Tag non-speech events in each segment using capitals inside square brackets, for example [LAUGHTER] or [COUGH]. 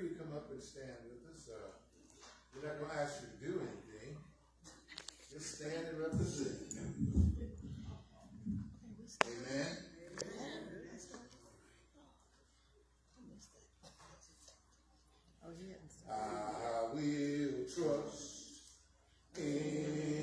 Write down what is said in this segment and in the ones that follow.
free to come up and stand with us. Uh, we're not going to ask you to do anything. Just stand and represent. Amen. Uh, we will trust in.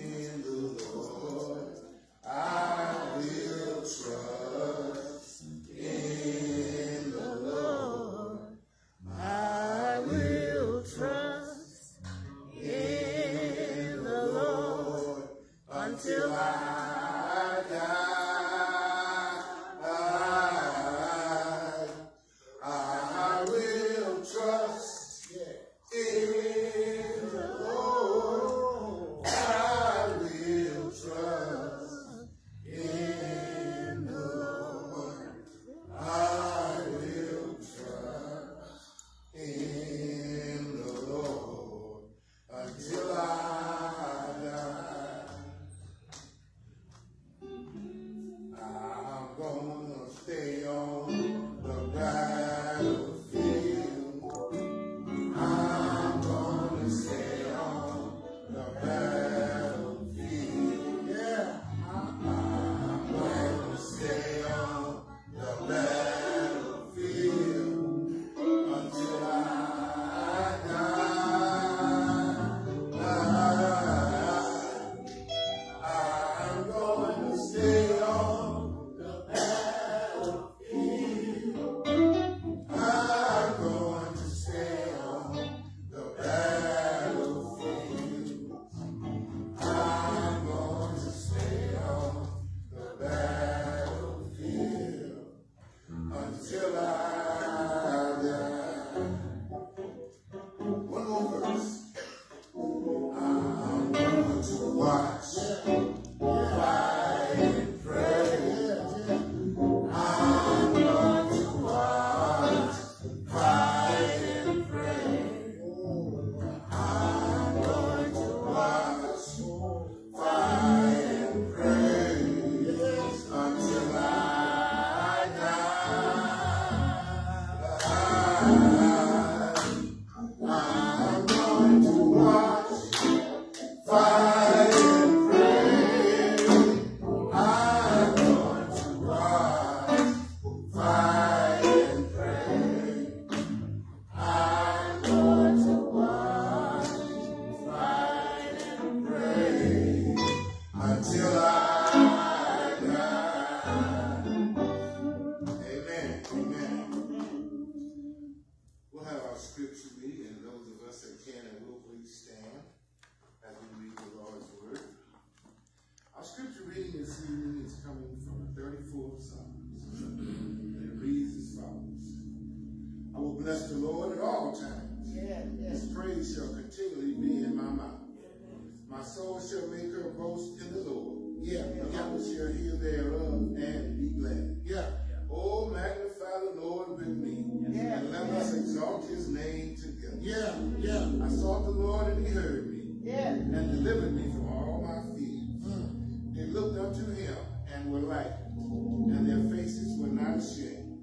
heard me and delivered me from all my fears. Mm. They looked up to him and were like, and their faces were not ashamed.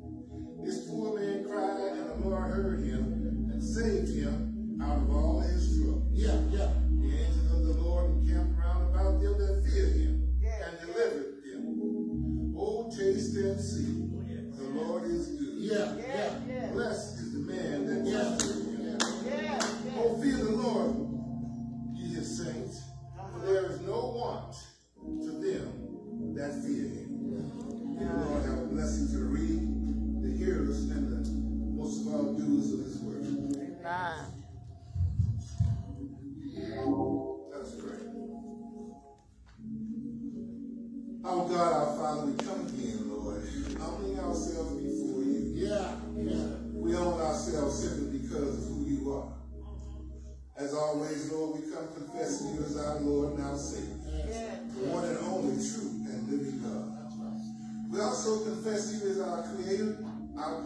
This poor man cried, and the Lord heard him and saved him out of all his trouble. Yeah, yeah.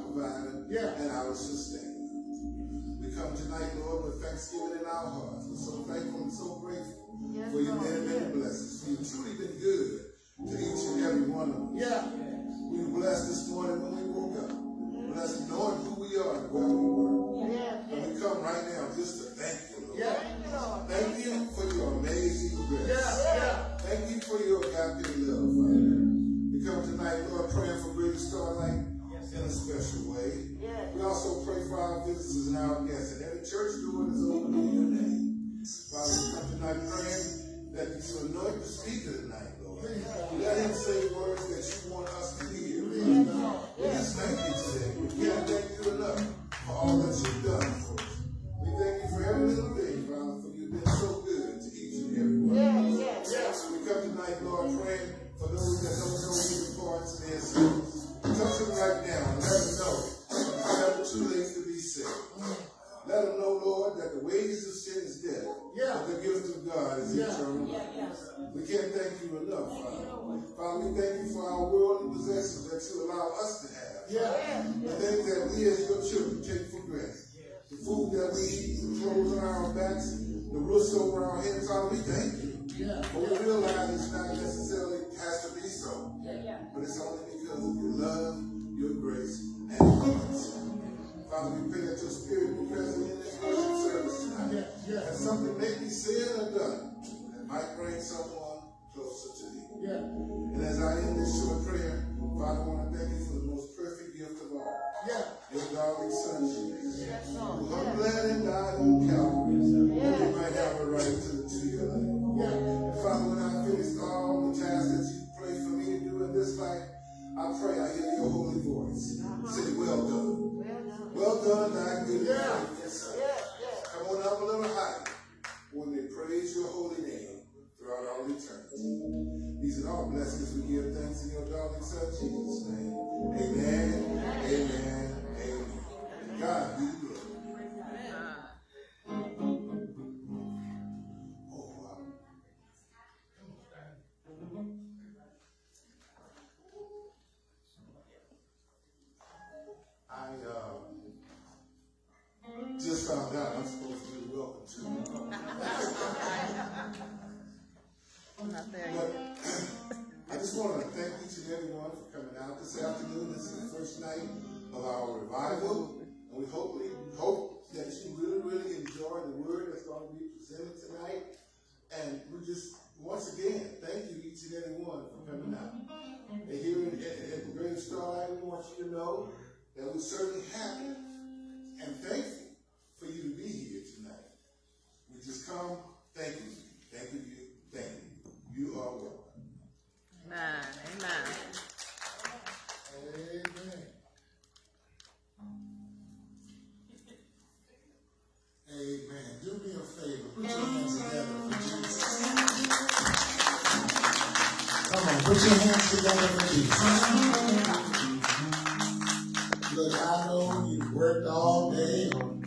provided, yeah. and our sustainer. We come tonight, Lord, with thanksgiving in our hearts. We're so thankful and so grateful yes, for your many, many blessings. You've truly been good to each and every one of us. Yeah. We were blessed this morning when we woke up. Blessed knowing who we are and where we were. Yeah. And we come right now just to thank you, Lord. Yeah. Thank you for your amazing grace. Yeah. Yeah. Thank you for your agape love, Father. We come tonight, Lord, praying for greater starlight in a special way. Yes. We also pray for our visitors and our guests. And every church door is open in your name. Father, we come tonight praying that you anoint the speaker tonight, Lord. Let him say words that you want us to hear. Right. We just thank you today. We can't thank you enough for all that you've done for us. We thank you for every little thing, Father, for you've been so good to each and every one. Yes, yes, yes. We come tonight, Lord, praying for those that don't know you, parts of this them right now and let them know it's never too late to be saved. Let them know, Lord, that the wages of sin is death. Yeah. But the gift of God is Yeah. eternal life. We can't thank you enough, Father. Father, we thank you for our worldly possessions that you allow us to have. Yeah. The things that we as your children take for granted. The food that we eat, the clothes on our backs, the roofs over our heads, Father, we thank you. Yeah. But we realize it's not necessarily has to be so. Yeah, yeah. But it's only because of your love, your grace, and your goodness. Father, we pray that your spirit be present in this worship service tonight. Yeah, yeah. That something may be said or done that might bring someone closer to thee. Yeah. And as I end this short prayer, Father, I want to thank you for the most perfect gift of all. Yeah. Your darling son Jesus. Who hung, bled, and died on Calvary. That we might have a right to, to your life. Yeah. And Father, when I finish all the tasks that you pray for me to do in this life, I pray I hear your holy voice. Uh-huh. Say, well done. Well done, thy good Yeah. faithful son. Come on up a little higher when they praise your holy name throughout all eternity. These are all blessings we give thanks in your darling son Jesus' name. Amen. Amen. Amen. God be the found out I'm supposed to be welcome to. Not there yet. I just want to thank each and every one for coming out this afternoon. This is the first night of our revival. And we hopefully hope that you really, really enjoy the word that's going to be presented tonight. And we just, once again, thank you each and every one for coming out. And here at, at, at the Great Starlight, we want you to know that we're certainly happy and thankful for you to be here tonight. We just come, thank you, thank you, thank you. You are welcome. Amen. Amen. Amen. Amen. Do me a favor. Put your hands together for Jesus. Come on, put your hands together for Jesus. Look, I know you've worked all day.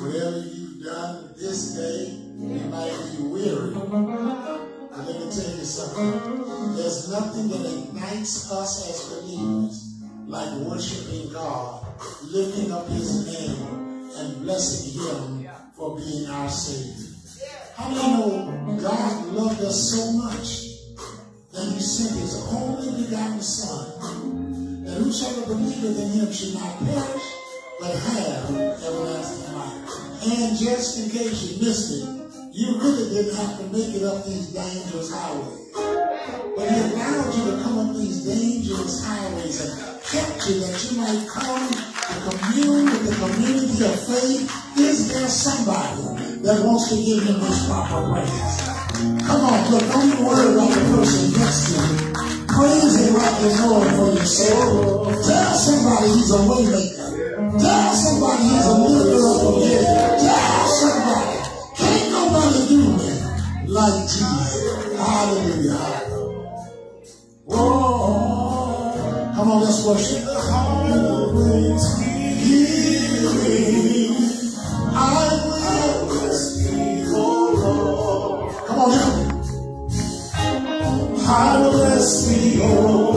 Whatever you've done this day, you might be weary. But let me tell you something. There's nothing that ignites us as believers like worshiping God, lifting up His name, and blessing Him for being our Savior. How many know God loved us so much that He sent His only begotten Son, that whosoever believeth in Him should not perish, but have everlasting life. And just in case you missed it, you really didn't have to make it up these dangerous highways. But he allowed you to come up these dangerous highways and kept you that you might come to commune with the community of faith. Is there somebody that wants to give him his proper praise? Come on, look, don't worry about the person next to you. Praise like you know him for yourself. Tell somebody he's a waymaker. Tell somebody he's a the head. Tell somebody, can't nobody do me like Jesus. Hallelujah. Whoa. Come on, let's worship. Oh Lord. Come on, help me. I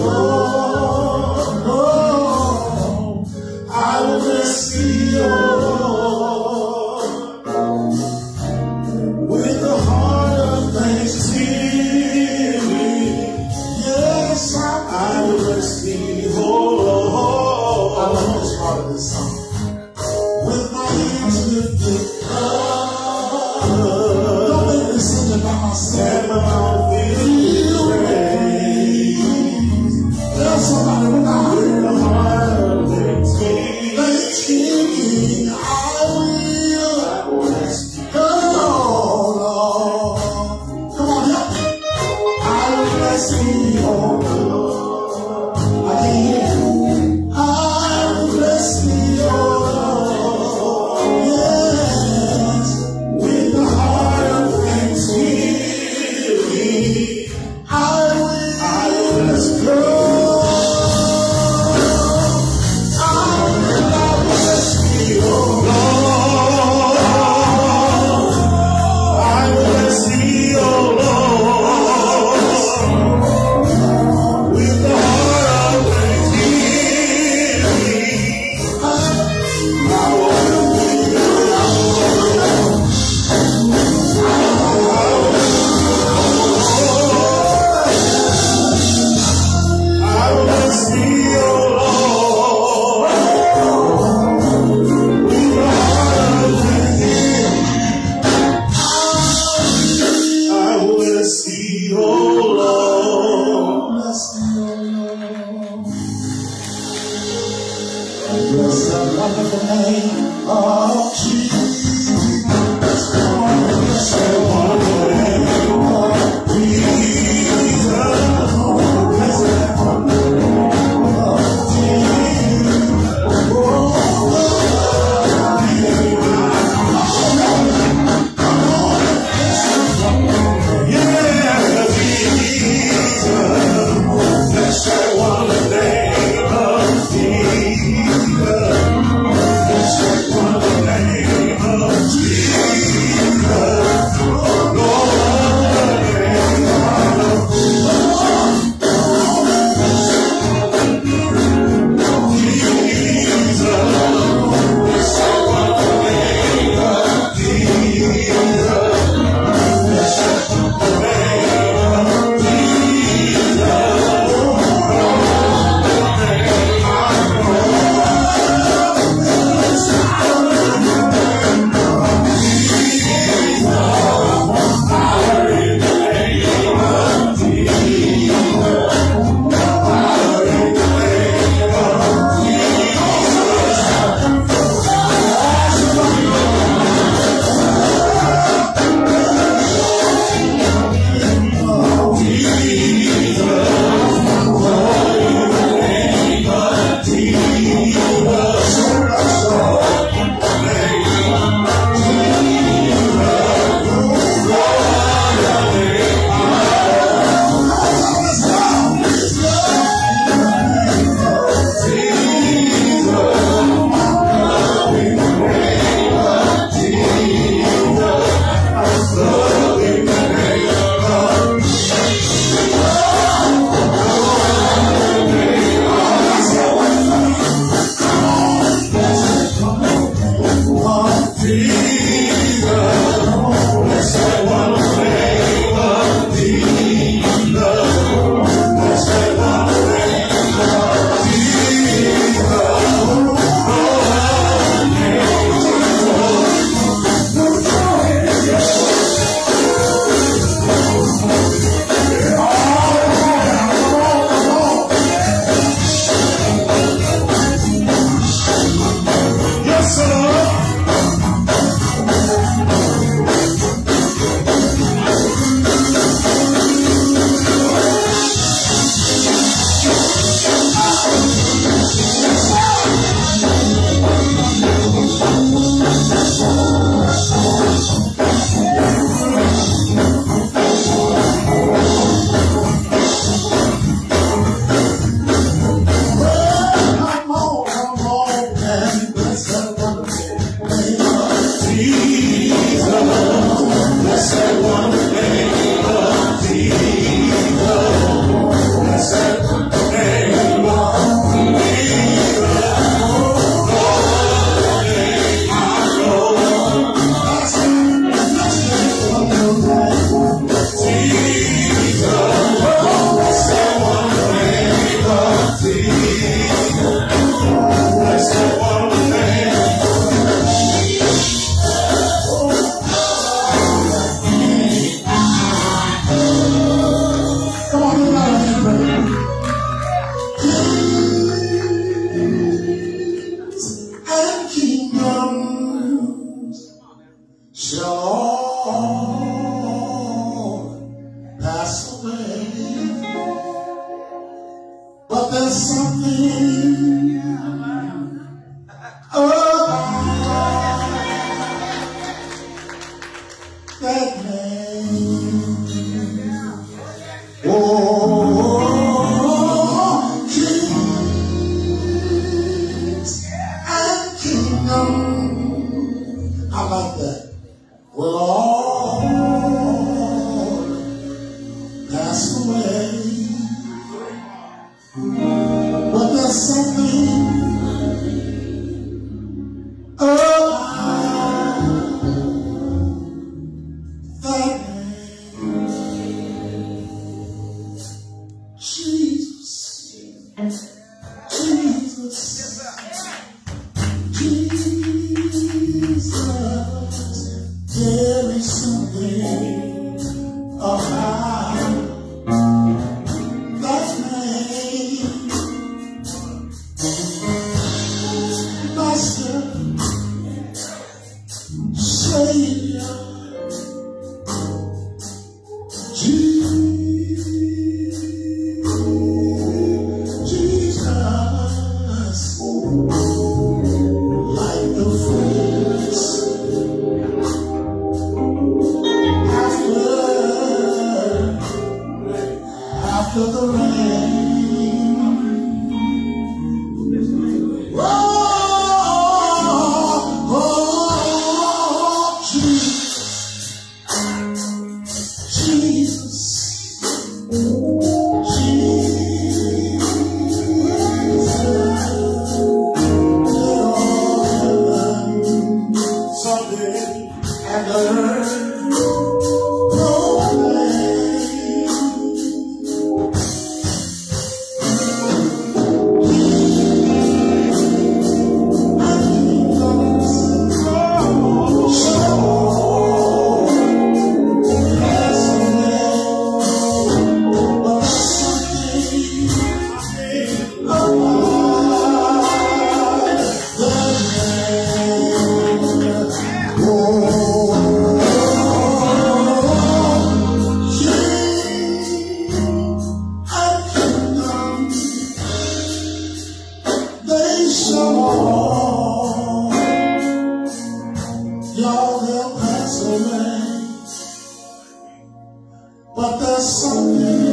Y'all, they'll pass away. But there's something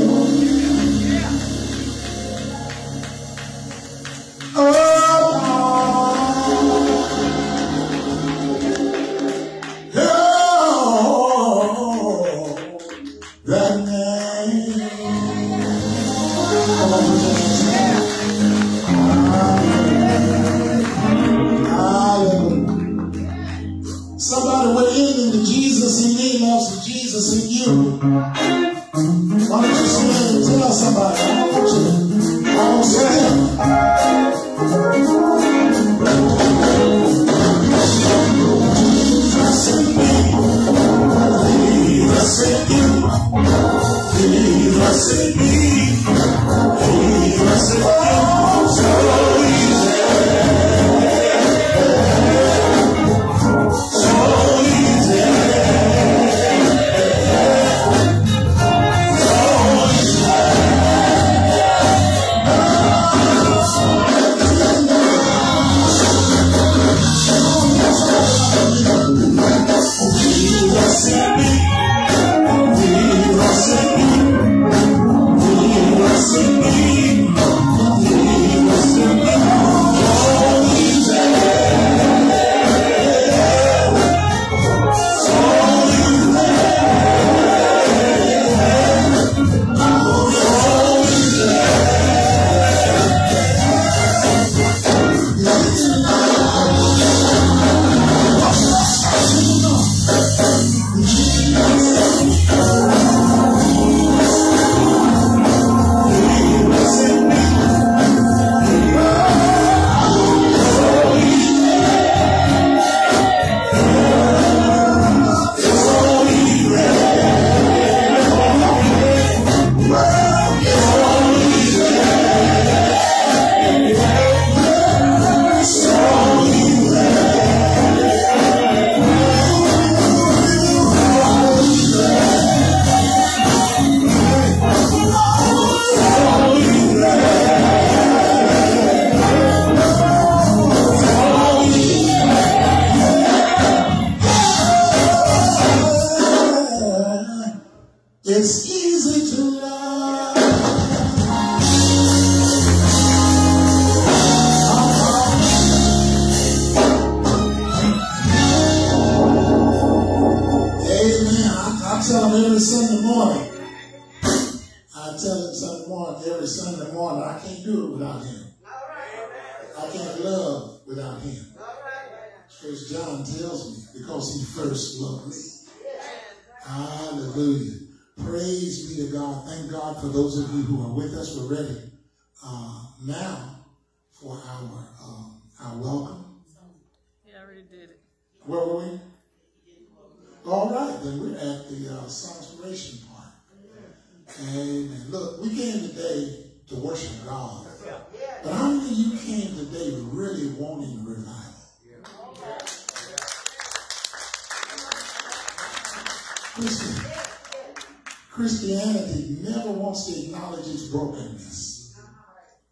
brokenness.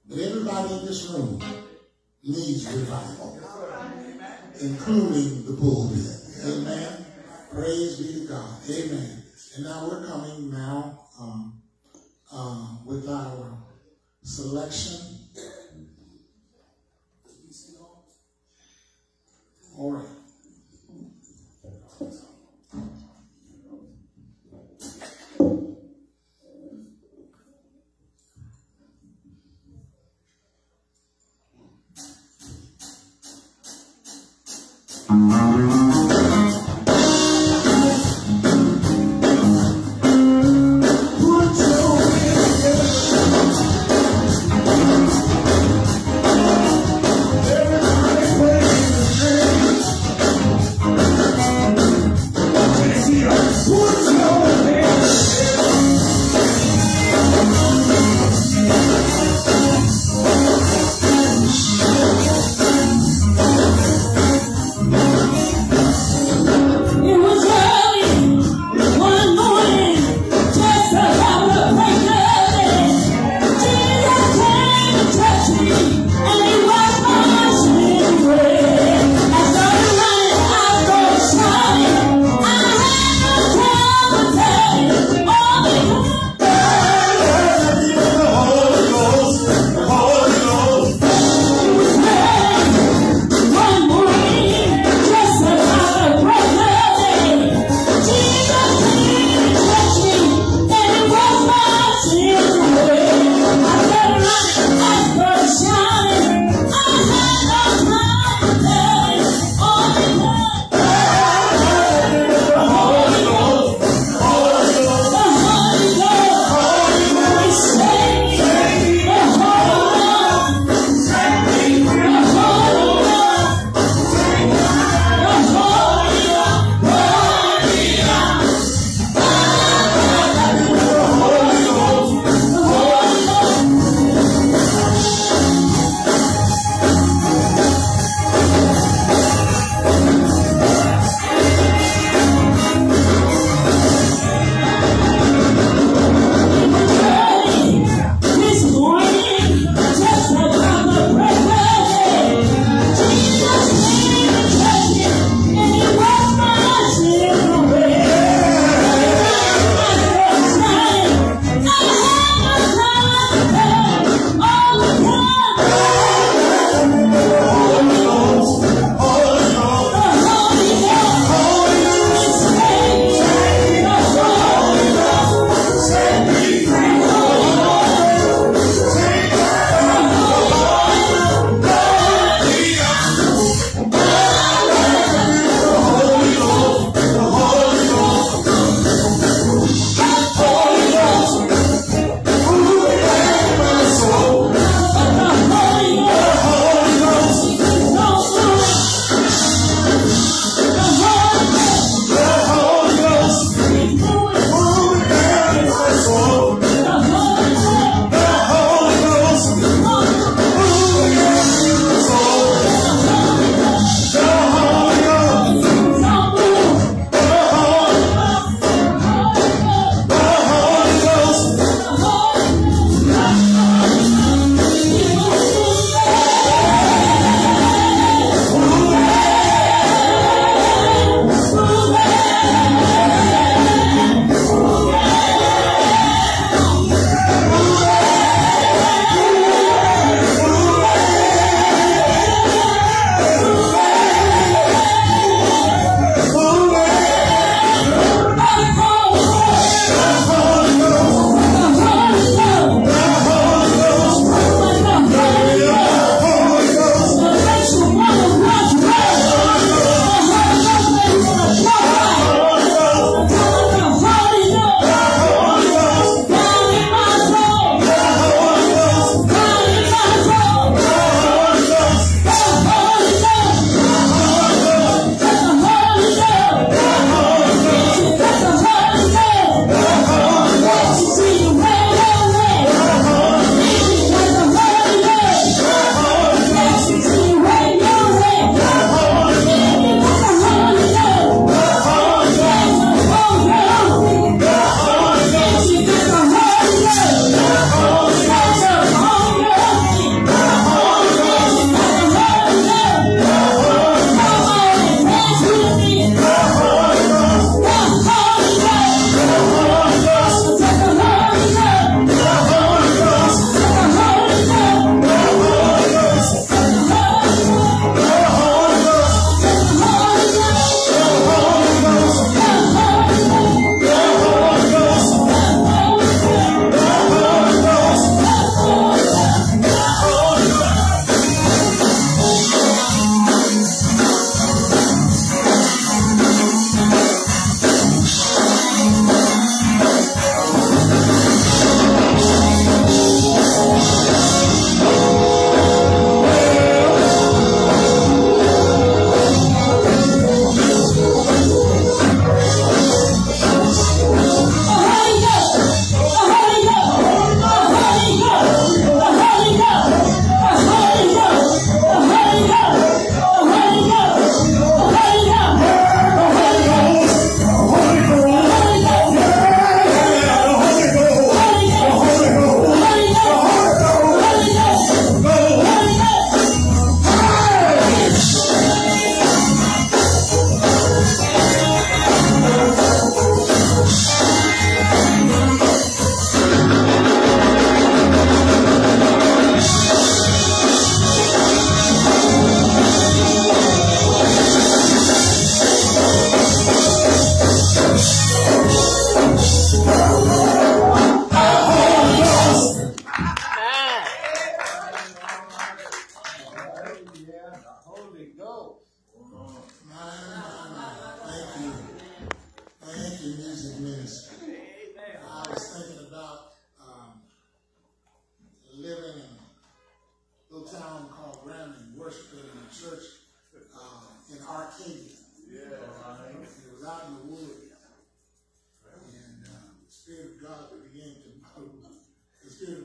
But everybody in this room needs revival, including the pulpit. Amen. Praise be to God. Amen. And now we're coming now um, um with our selection. All right.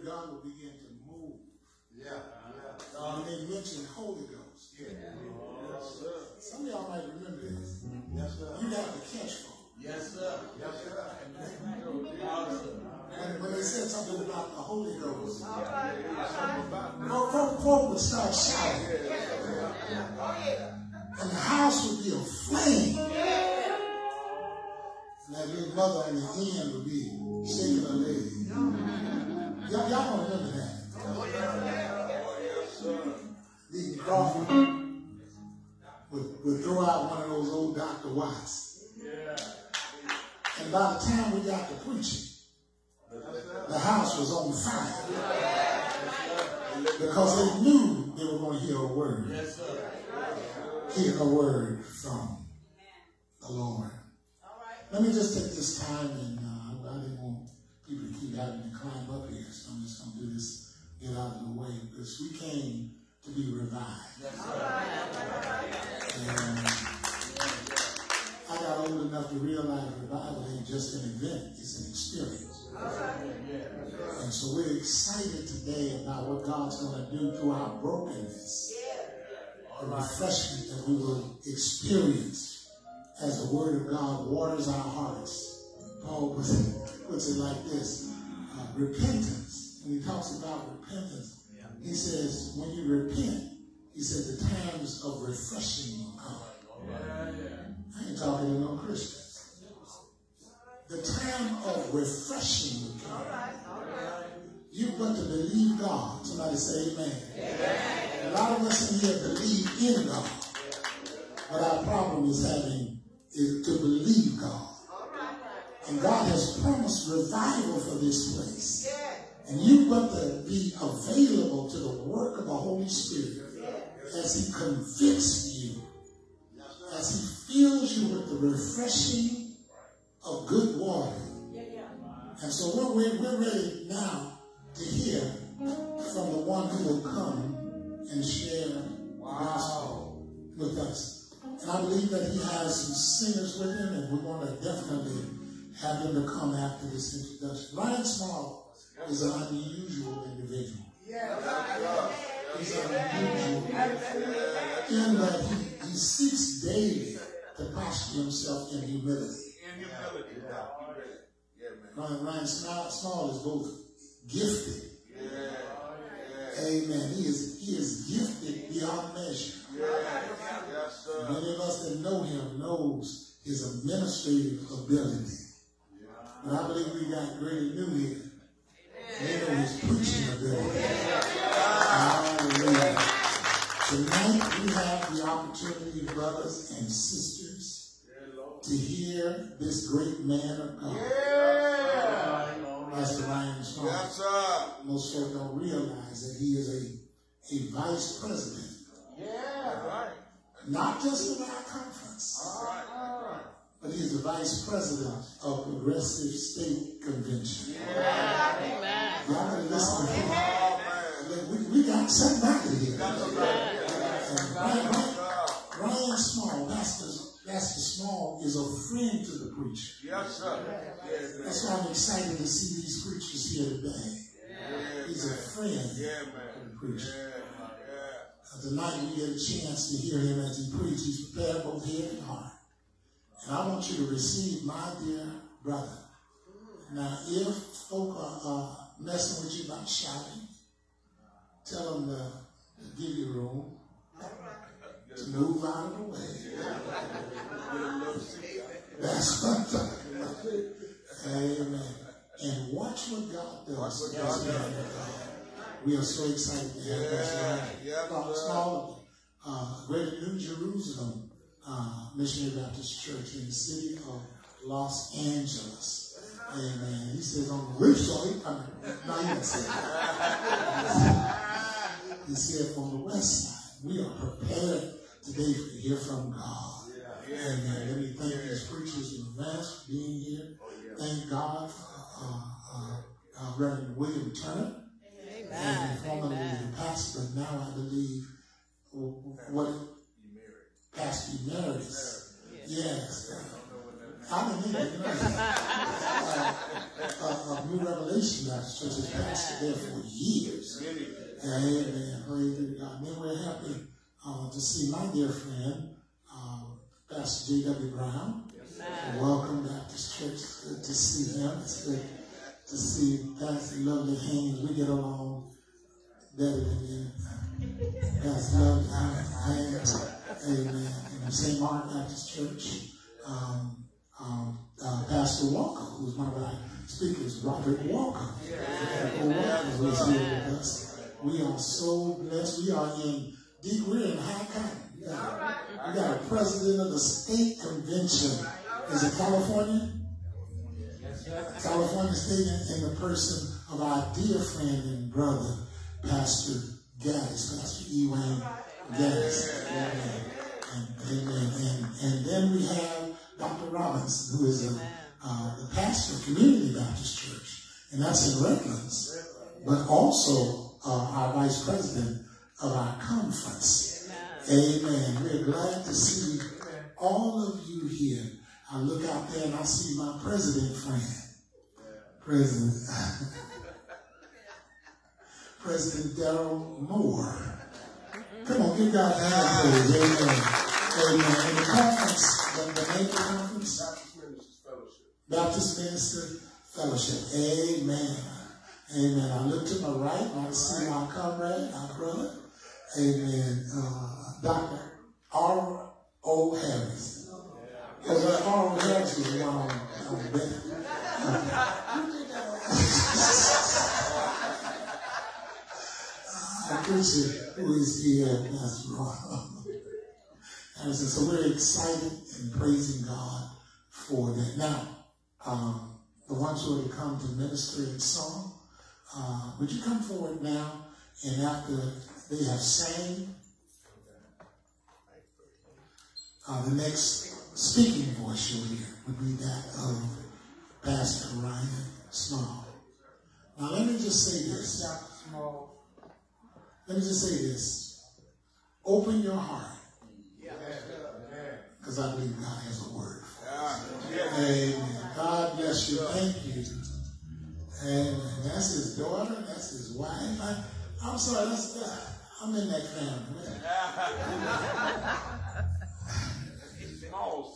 Of God will begin to move. Yeah, yeah. Uh, when they mentioned Holy Ghost. Yes, sir. Some of y'all might remember this. Yes, sir. You got the catch phone. Yes, sir. Yes, sir. Awesome. When, when they said something about the Holy Ghost, Something about folk, folk, folk would start shouting. And the house would be aflame. And that little mother on the end would be shaking her leg. Y'all, don't remember that. Oh yes, sir. Deacon Crawford would, would throw out one of those old Dr. Watts. Yeah. And by the time we got to preaching, the house was on fire. Because they knew they were going to hear a word. Yes, sir. Hear a word from the Lord. All right. Let me just take this time and uh, I didn't want people to keep having to climb up here, going to do this, get out of the way, because we came to be revived. And I got old enough to realize revival ain't just an event, it's an experience. And so we're excited today about what God's going to do through our brokenness. The refreshment that we will experience as the Word of God waters our hearts. Paul puts it, puts it like this uh, repentance. When he talks about repentance, he says, when you repent, he said the times of refreshing will come. Yeah, yeah. I ain't talking to no Christians. The time of refreshing will come. You've got to believe God. Somebody say amen. A lot of us in here believe in God. But our problem is having is to believe God. And God has promised revival for this place. And you've got to be available to the work of the Holy Spirit as He convicts you, as He fills you with the refreshing of good water. And so we're, we're, ready now to hear from the one who will come and share gospel with us. And I believe that he has some singers with him, and we're going to definitely have them to come after this introduction. Ryan Small is an unusual individual. He's unusual in that he, he seeks daily to posture himself in humility. In humility. Yeah, man. Ryan, Ryan Small, Small is both gifted. Yeah. Amen. He is he is gifted beyond measure. Yeah. Yes, sir. Many of us that know him knows his administrative ability. But I believe we got greater new here. Know his preaching ability. Hallelujah. Tonight we have the opportunity, brothers and sisters, to hear this great man of God. Pastor Ryan Small. Yes, sir. Most folk don't realize that he is a, a vice president, Yeah. Right. not just of our conference, All right. All right. But he is the vice president of Progressive State Convention. Amen. Y'all better listen to him. Man. We, we got somebody here. That's right. Ryan, Ryan, Yes, Ryan Small, Pastor, Pastor Small, is a friend to the preacher. Yes, sir. Yeah. That's why I'm excited to see these preachers here today. Yeah, He's a friend Yeah, to the preacher. Yeah, yeah. Uh, Tonight we get a chance to hear him as he preaches. He's prepared both head and heart. And I want you to receive my dear brother. Now, if folk are uh, messing with you about shouting, tell them to, to give you room, to move out of the way. Get a little seat. That's what I'm talking about. Amen. And watch what God does. Watch what God we does. We are so excited to have Yeah, Ryan. yeah, Well, sir. Small, uh, Greater New Jerusalem uh, Missionary Baptist Church in the city of Los Angeles. Amen. He says on the website, I mean, no, he didn't say that. He said from the west side. we are prepared today to hear from God. Yeah. Amen. Let me thank these preachers in advance for being here. Thank God for uh, uh, uh, Reverend William Turner. And formerly the pastor, now I believe w- w- what Pastor Emeritus. Yes. I. You uh, uh, uh, New Revelation Baptist Church has pastor there for years. Amen. Praise to God. We're happy uh, to see my dear friend, um, Pastor J.W. Brown. Welcome Baptist Church. It's good to see him. It's good to see Pastor Lovely Haynes. We get along better than you. Pastor Lovely Haynes. Amen. In St. Martin Baptist Church. Um, um, uh, Pastor Walker, who's one of our speakers, Robert Walker. Robert Walker was here with us. We are so blessed. We are in deep, we're in high cotton. We got, we got a president of the state convention. Is it California? California State in, in the person of our dear friend and brother, Pastor Gaddis, Pastor E. Wayne Gaddis. Amen. And, amen. Then we have Dr. Robinson, who is a, uh, the pastor of Community Baptist Church, and that's in Redlands, but also uh, our vice president of our conference. Amen. We're glad to see all of you here. I look out there and I see my president friend, President [LAUGHS] President Daryl Moore. Come on, give God a hand. Amen. Amen. And the conference, the, the name of the conference, Baptist Minister Fellowship. Amen. Amen. I look to my right I see my comrade, my brother. Amen. Uh, Dr. R. O. Harris. Because uh, R. O. Harris was one on, on bed. [LAUGHS] I appreciate who is here, Pastor. And so, so we're excited and praising God for that. Now, um, the ones who have come to minister in song, uh, would you come forward now? And after they have sang, uh, the next speaking voice you'll hear would be that of Pastor Ryan Small. Now, let me just say this. Let me just say this. Open your heart. Because I believe God has a word. Amen. God bless you. Thank you. And That's his daughter. That's his wife. I, I'm sorry. That's, that, I'm in that family. [LAUGHS] Amen. All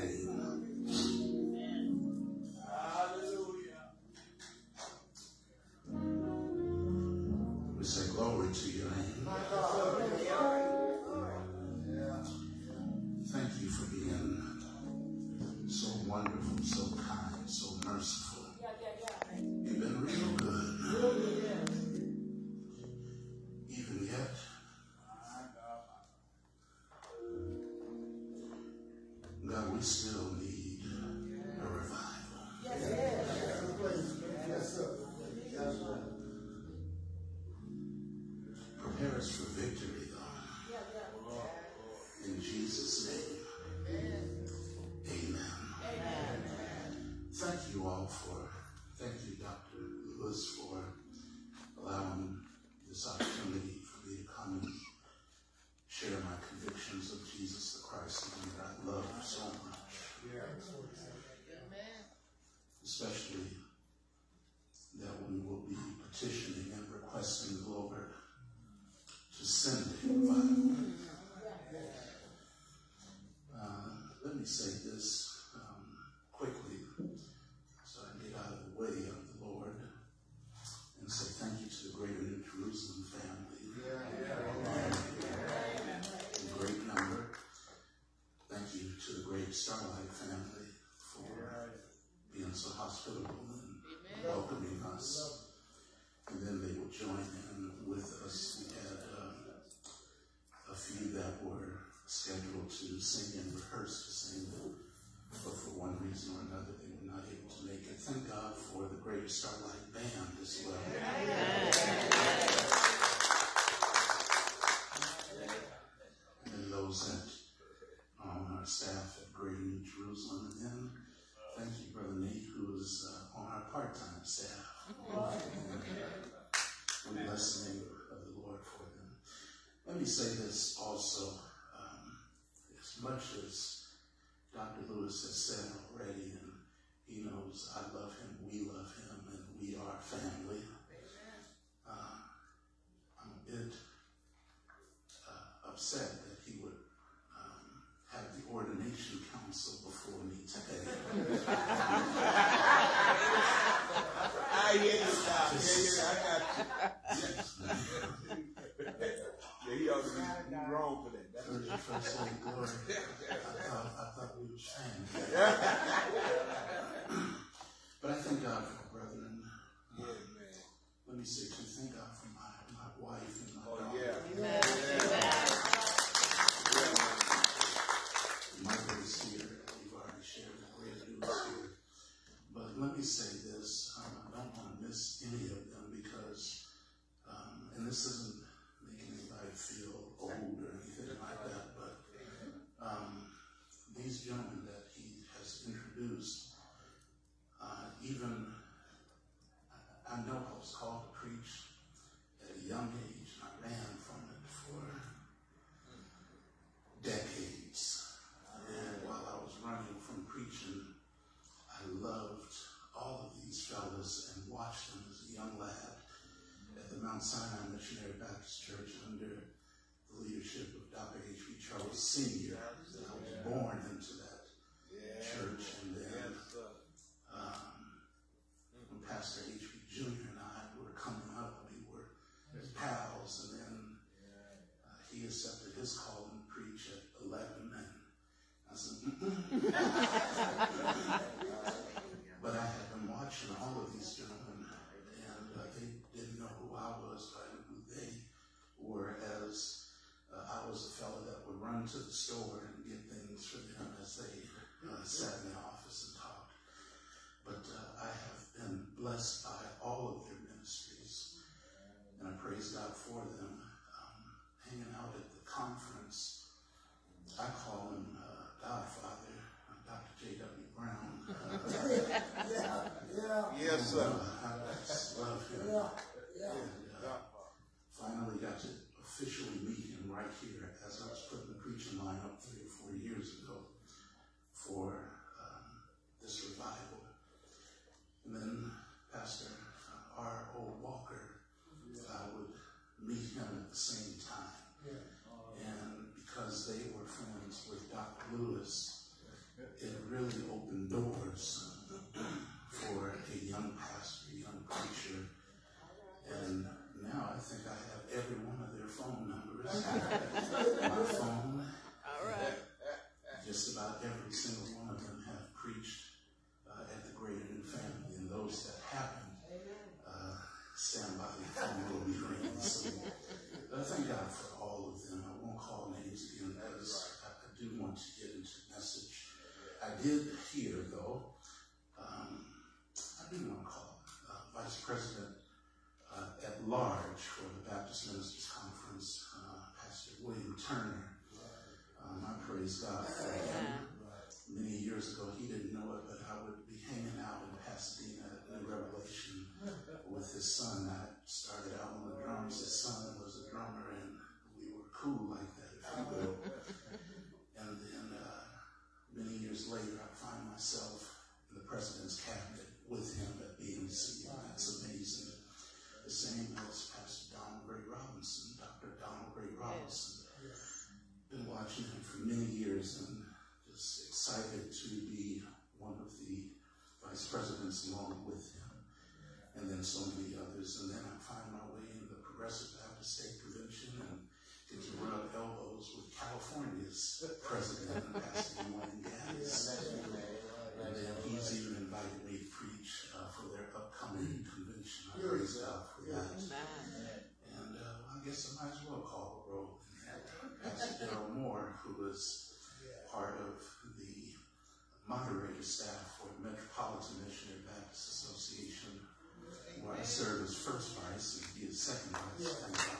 哎呀。Starlight family for being so hospitable and Amen. welcoming us. And then they will join in with us. We had uh, a few that were scheduled to sing and rehearse to sing, but for one reason or another, they were not able to make it. Thank God for the Great Starlight Band as well. was that said, Mount Sinai Missionary Baptist Church under the leadership of Dr. H.B. Charles Sr. And I was born into that yeah. church. And then um, Pastor H.B. Jr. and I were coming up, we were pals. And then uh, he accepted his call and preach at 11. And I said, [LAUGHS] but I had been watching all of these run to the store and get things for them as they uh, sat in the office and talked. But uh, I have been blessed by all of their ministries, and I praise God for them. Um, hanging out at the conference, I call same time. Yeah. And because they were friends with Dr. Lewis, it really opened doors for a young pastor, a young preacher. And now I think I have every one of their phone numbers. did hear, though, um, I do want to call uh, Vice President uh, at large for the Baptist Ministers Conference, uh, Pastor William Turner. Uh, um, I praise God for him. Many years ago, he didn't know it, but I would be hanging out in Pasadena in Revelation with his son. I started myself in the president's cabinet with him at. And that's amazing. The same as Pastor Donald Gray Robinson, Dr. Donald Gray Robinson. Been watching him for many years and just excited to be one of the vice presidents along with him. And then so many others. And then I find my way in the Progressive Baptist State Convention and get to rub elbows with California's president, Pastor Wayne Gaddis. And then he's even invited me to preach uh, for their upcoming convention. I praise God for that. And uh, I guess I might as well call a roll. Pastor Darrell Moore, who was part of the moderator staff for the Metropolitan Missionary Baptist Association, where I serve as first vice and he is second vice.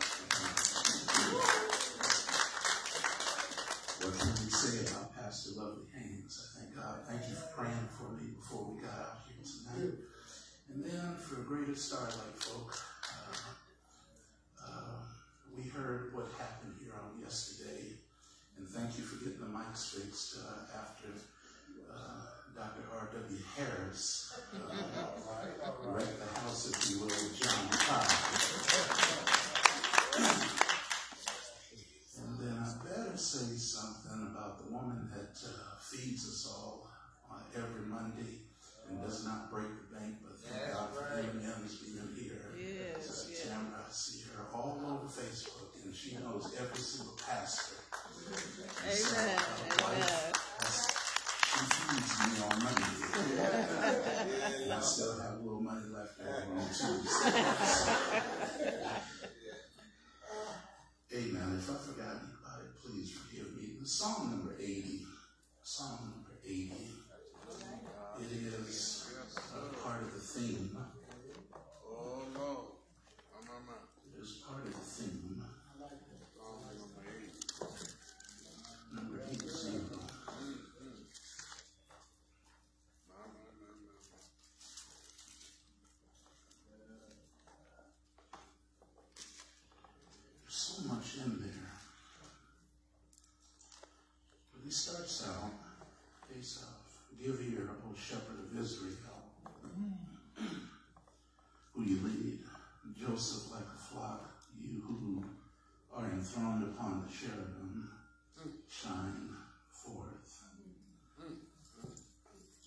Lovely Haynes? I thank God. Thank you for praying for me before we got out here tonight. And then for Greater Starlight folk, uh, uh, we heard what happened here on yesterday. And thank you for getting the mics fixed uh, after uh, Dr. R.W. Harris uh, wrecked the house, if you will, with John Todd. And then I better say something about the woman that uh, feeds us all on every Monday and does not break the bank, but thank God for M&M's being here. Yes, Sister yes. Tamara, I see her all over Facebook, and she knows every single pastor. And so, Amen. uh, wife, Amen. that's- She feeds me on Monday. And I still have a little money left over on Tuesday. Amen. If I forgot anybody, please forgive me. The Psalm number 80, Psalm number 80, it is a part of the theme. Oh, Lord. Oh, my, my. It is part of the theme. Number 80. There's so much in there. Face off, give ear, O shepherd of Israel, [CLEARS THROAT] who you lead, Joseph like a flock, you who are enthroned upon the cherubim, shine forth.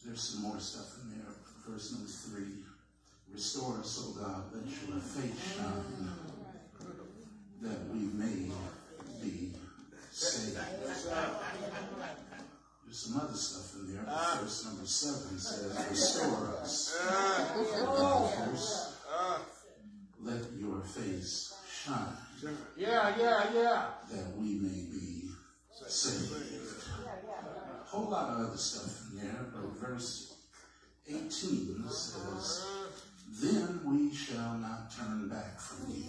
There's some more stuff in there. Verse number three. Restore us, O God, let your face shine, that we may be saved. There's some other stuff in there. but Verse number seven says, Restore us, O host, let your face shine, Yeah, yeah, yeah. that we may be saved. A whole lot of other stuff in there, but verse 18 says, Then we shall not turn back from you.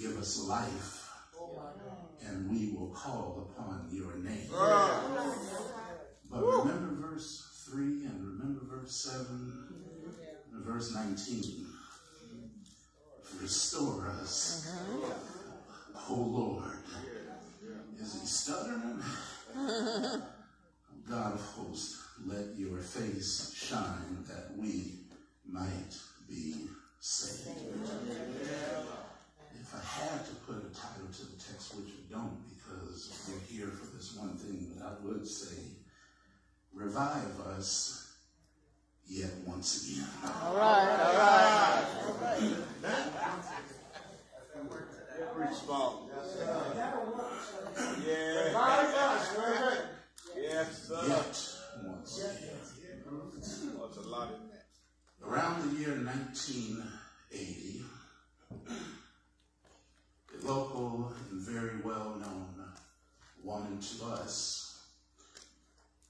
Give us life, and we will call upon your name. But remember verse 3 and remember verse 7 and verse 19. Restore us, O Lord. Is he stuttering? [LAUGHS] God of hosts, let your face shine that we might be saved. If I had to put a title to the text, which I don't, because we're here for this one thing, but I would say, revive us yet once again. All right, all right. Pretty small. Yeah. Five us, very good. Yes, sir. Yet once again. That's a lot in that. Around the year 1980, a local and very well known woman to us,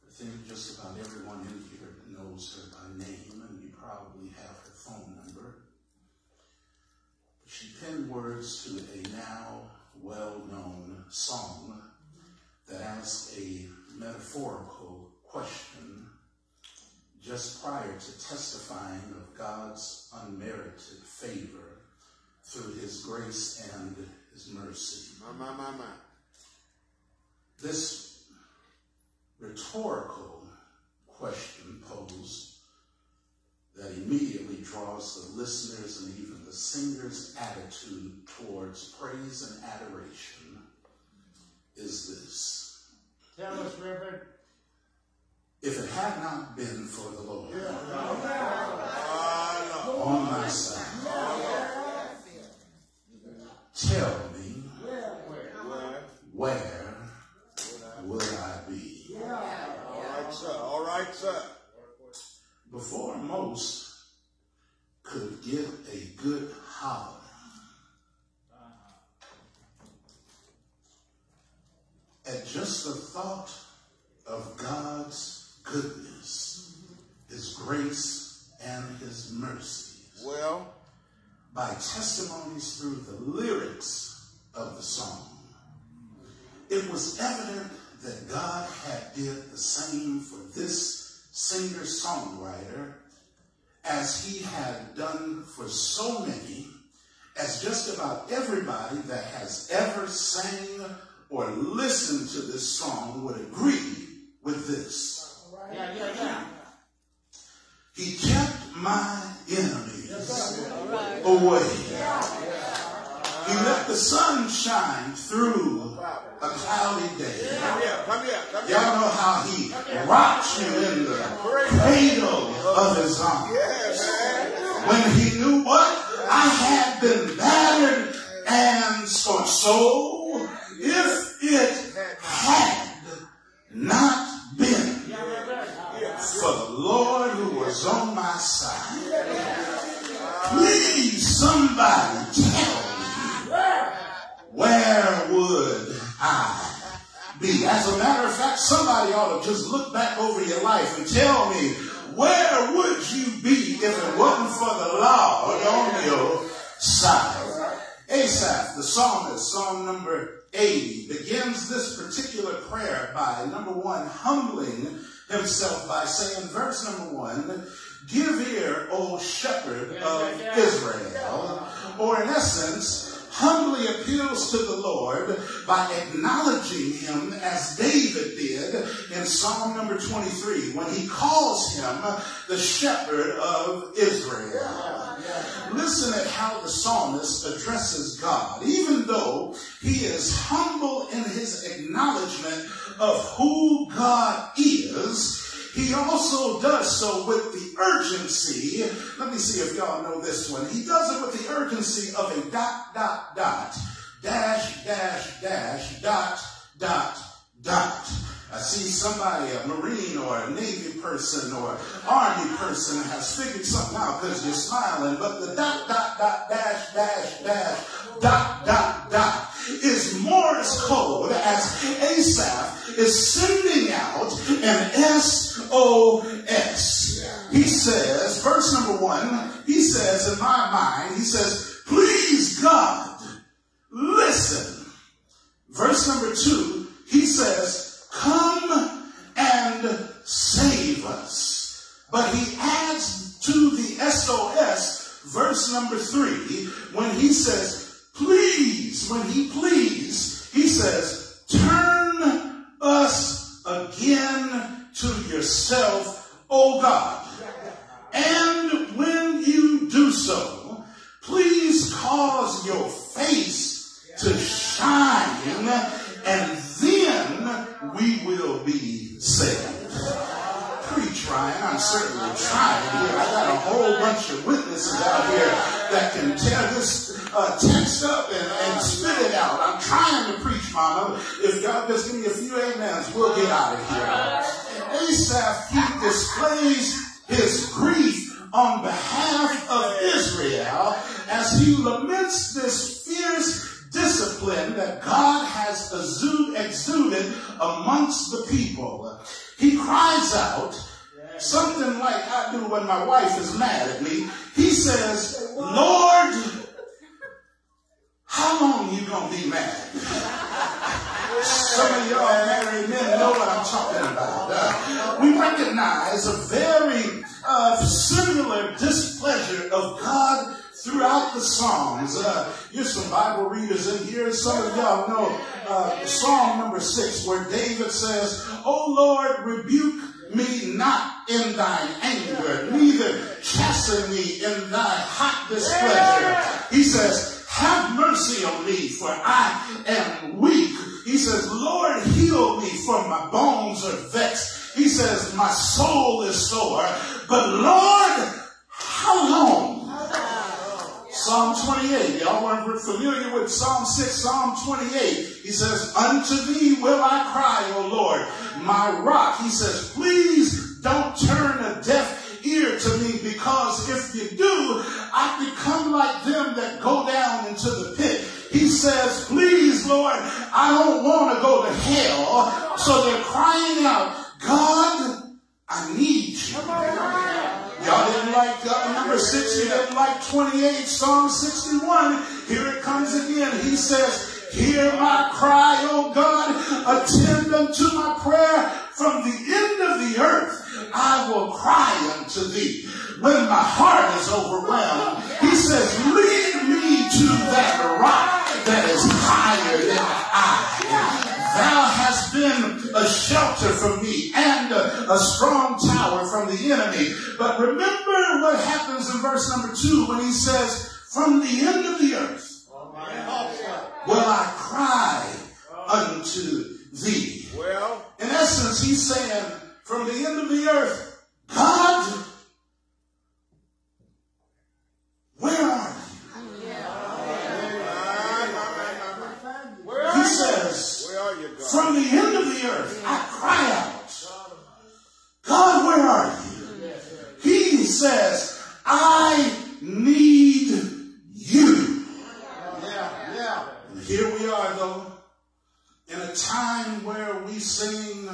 I think just about everyone in here knows her by name, and you probably have her phone number. She penned words to a now well-known song that asks a metaphorical question just prior to testifying of God's unmerited favor through his grace and his mercy. My, my, my, my. This rhetorical question posed that immediately draws the listeners and even the singer's attitude towards praise and adoration is this. Tell us, Reverend. If it had not been for the Lord Ah, no. on my side, tell me Where where would I be? All right, sir. All right, sir. Before most get a good holler, at just the thought of God's goodness, His grace, and His mercies, Well, by testimonies through the lyrics of the song, it was evident that God had did the same for this singer-songwriter as he had done for so many, as just about everybody that has ever sang or listened to this song would agree with this. Yeah, yeah, yeah. He kept my enemies away. He let the sun shine through a cloudy day. come here, come here, come here. Y'all know how he rocked you in the cradle of his arms. Yeah. When he knew what? I had been battered and scorned. So if it had not been for the Lord who was on my side, please somebody tell me where would I be? As a matter of fact, somebody ought to just look back over your life and tell me where would you be if it wasn't for the Lord on your side? Asaph, the psalmist, Psalm number 80, begins this particular prayer by number one, humbling himself by saying, verse number one, Give ear, O shepherd of Israel. Or in essence, humbly appeals to the Lord by acknowledging him as David did in Psalm number 23 when he calls him the shepherd of Israel. Listen at how the psalmist addresses God. Even though he is humble in his acknowledgement of who God is, he also does so with the urgency. Let me see if y'all know this one. He does it with the urgency of a dot, dot, dot, dash, dash, dash, dot, dot, dot. I see somebody, a Marine or a Navy person or Army person has figured something out because you're smiling, but the dot, dot, dot, dash, dash, dash, dot, dot, dot is Morse code as Asaph is sending out an SOS. He says, verse number one, he says, in my mind, he says, please God, listen. Verse number two, he says, come and save us. But he adds to the SOS, verse number three, when he says, when he please, he says, out something like I do when my wife is mad at me. He says, Lord, how long you gonna be mad? Some of y'all married men know what I'm talking about. Uh, we recognize a very uh, similar displeasure of God throughout the Psalms. Uh, here's some Bible readers in here. Some of y'all know uh, Psalm number six, where David says, "O Lord, rebuke." Me not in thine anger, neither chasten me in thy hot displeasure. He says, have mercy on me, for I am weak. He says, Lord, heal me, for my bones are vexed. He says, my soul is sore. But Lord, how long? Psalm 28. Y'all weren't familiar with Psalm 6, Psalm 28. He says, Unto thee will I cry, O Lord, my rock. He says, Please don't turn a deaf ear to me because if you do, I become like them that go down into the pit. He says, Please, Lord, I don't want to go to hell. So they're crying out, God, I need you. Y'all didn't like uh, number six, you didn't like 28, Psalm 61. Here it comes again. He says, Hear my cry, O God, attend unto my prayer from the end of the earth. I will cry unto thee when my heart is overwhelmed. He says, Lead me to that rock that is higher than I. Thou hast been a shelter for me and a, a, strong tower from the enemy. But remember what happens in verse number two when he says, From the end of the earth will I cry unto thee. Well, in essence, he's saying, From the end of the earth, God, where are you? He says, From the end of the earth, I cry out, God, where are you? He says, I need you. Yeah, yeah. And here we are, though, in a time where we sing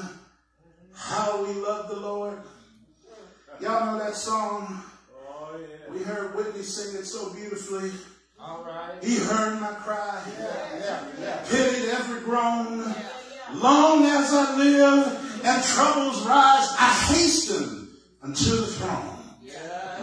how we love the Lord. Y'all know that song? Oh, yeah. We heard Whitney sing it so beautifully. All right. He heard my cry, Yeah, yeah. yeah. pitied every groan. Long as I live and troubles rise, I hasten unto the throne.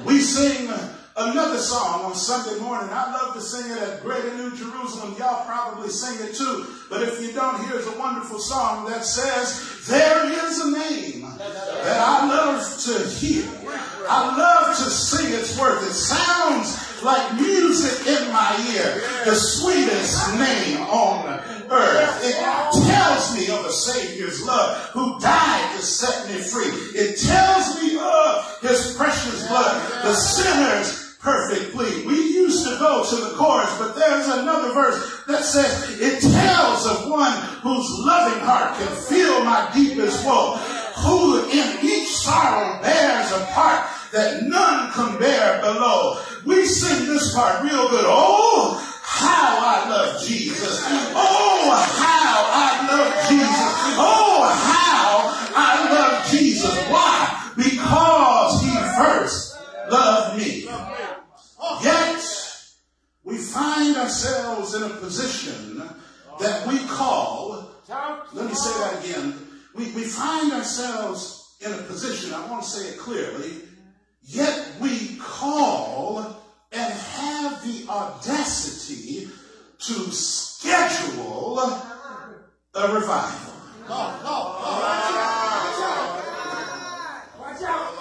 We sing another song on Sunday morning. I love to sing it at Greater New Jerusalem. Y'all probably sing it too. But if you don't, here's a wonderful song that says, There is a name that I love to hear. I love to sing its worth. It sounds like music in my ear. The sweetest name on earth. It tells me of a Savior's love who died to set me free. It tells me of his precious blood, the sinner's perfect plea. We used to go to the chorus, but there's another verse that says, it tells of one whose loving heart can feel my deepest woe, who in each sorrow bears a part that none can bear below. We sing this part real good. Oh, how I love Jesus. Oh, how I love Jesus. Oh, how I love Jesus. Why? Because he first loved me. Yet, we find ourselves in a position that we call, let me say that again. We, we find ourselves in a position, I want to say it clearly, yet we call and have the audacity to schedule a revival. Watch out!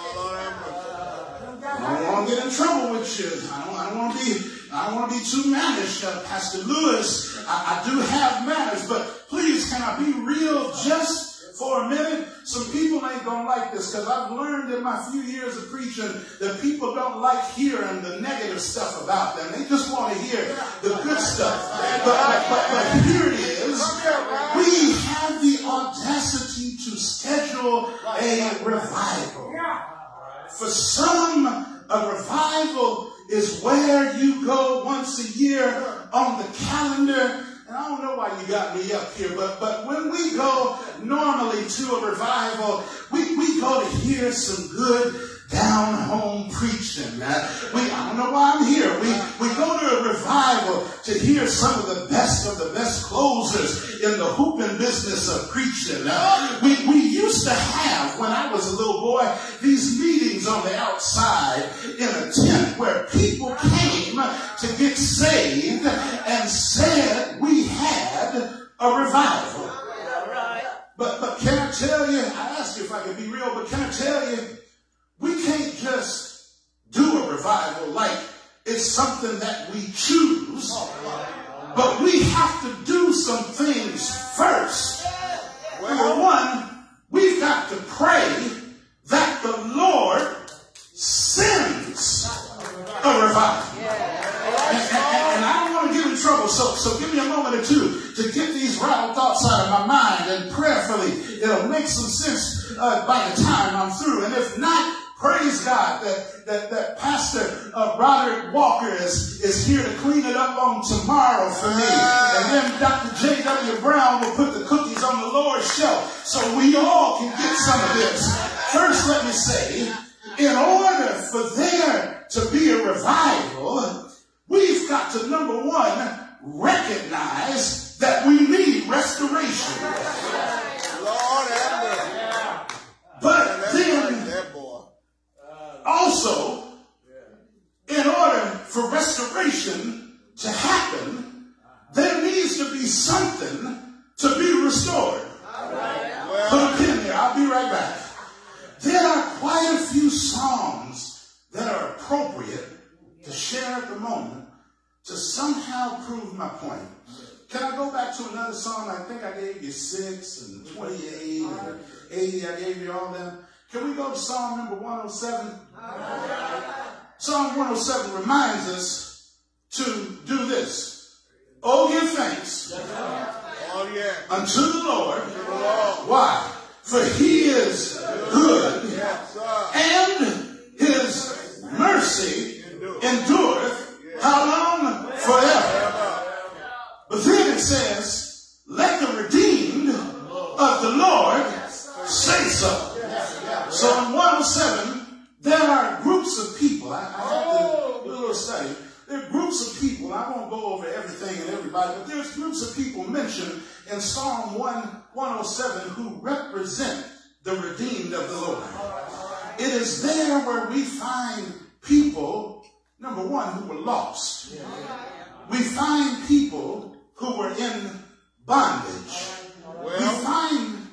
I don't want to get in trouble with you. I don't, I don't want to be. I don't want to be too mannish, uh, Pastor Lewis. I, I do have manners, but please, can I be real just for a minute? Some people ain't gonna like this because I've learned in my few years of preaching that people don't like hearing the negative stuff about them. They just want to hear the good stuff. But, but, but, but here it is. We have the audacity to schedule a revival. For some, a revival is where you go once a year on the calendar and I don't know why you got me up here, but, but when we go normally to a revival, we, we go to hear some good down home preaching. Uh, we, I don't know why I'm here. We, we go to a revival to hear some of the best of the best closers in the hooping business of preaching. Uh, we, we used to have, when I was a little boy, these meetings on the outside in a tent where people came to get saved and said we had a revival. But, but can I tell you, I asked you if I could be real, but can I tell you, we can't just do a revival like it's something that we choose, but we have to do some things first. Number one, we've got to pray that the Lord sends a revival. And, and- and I don't want to get in trouble, so, so give me a moment or two to get these rattled thoughts out of my mind, and prayerfully, it'll make some sense uh, by the time I'm through. And if not, praise God that, that, that Pastor uh, Roderick Walker is, is here to clean it up on tomorrow for me. And then Dr. J.W. Brown will put the cookies on the Lord's shelf so we all can get some of this. First, let me say, in order for there to be a revival, we've got to, number one, recognize that we need restoration. Lord have mercy. But That's then right, that boy. also, in order for restoration to happen, there needs to be something to be restored. Put a pin there. I'll be right back. There are quite a few songs that are appropriate to share at the moment to somehow prove my point. Can I go back to another song? I think I gave you six and 28 and 80. I gave you all them. Can we go to Psalm number 107? Psalm 107 reminds us to do this. Oh, give thanks Oh, yeah. unto the Lord. Why? For he is good and his mercy endureth how long? Forever. But then it says, let the redeemed of the Lord say so. Psalm 107, there are groups of people. I, I have to oh, do a little study. There are groups of people. I won't go over everything and everybody, but there's groups of people mentioned in Psalm 1, 107 who represent the redeemed of the Lord. It is there where we find people, number one, who were lost. We find people who were in bondage. We find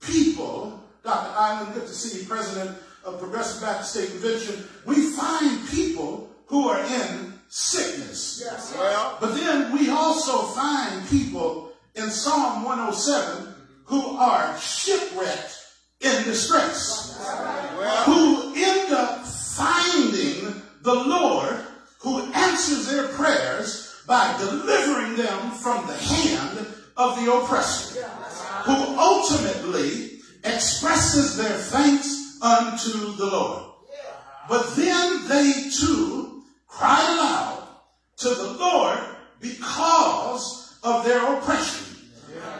people, Dr. Island, good to see you, President of Progressive Baptist State Convention. We find people who are in sickness. Yes. Well, But then we also find people in Psalm 107 who are shipwrecked in distress, who end up finding the Lord who answers their prayers by delivering them from the hand of the oppressor, who ultimately expresses their thanks unto the Lord. But then they too cried aloud to the Lord because of their oppression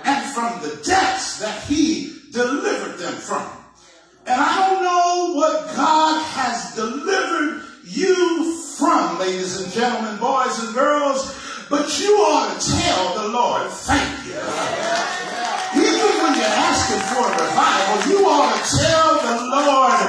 and from the depths that he delivered them from. And I don't know what God has delivered you from, ladies and gentlemen, boys and girls, but you ought to tell the Lord, thank you. When you're asking for a revival, you ought to tell the Lord,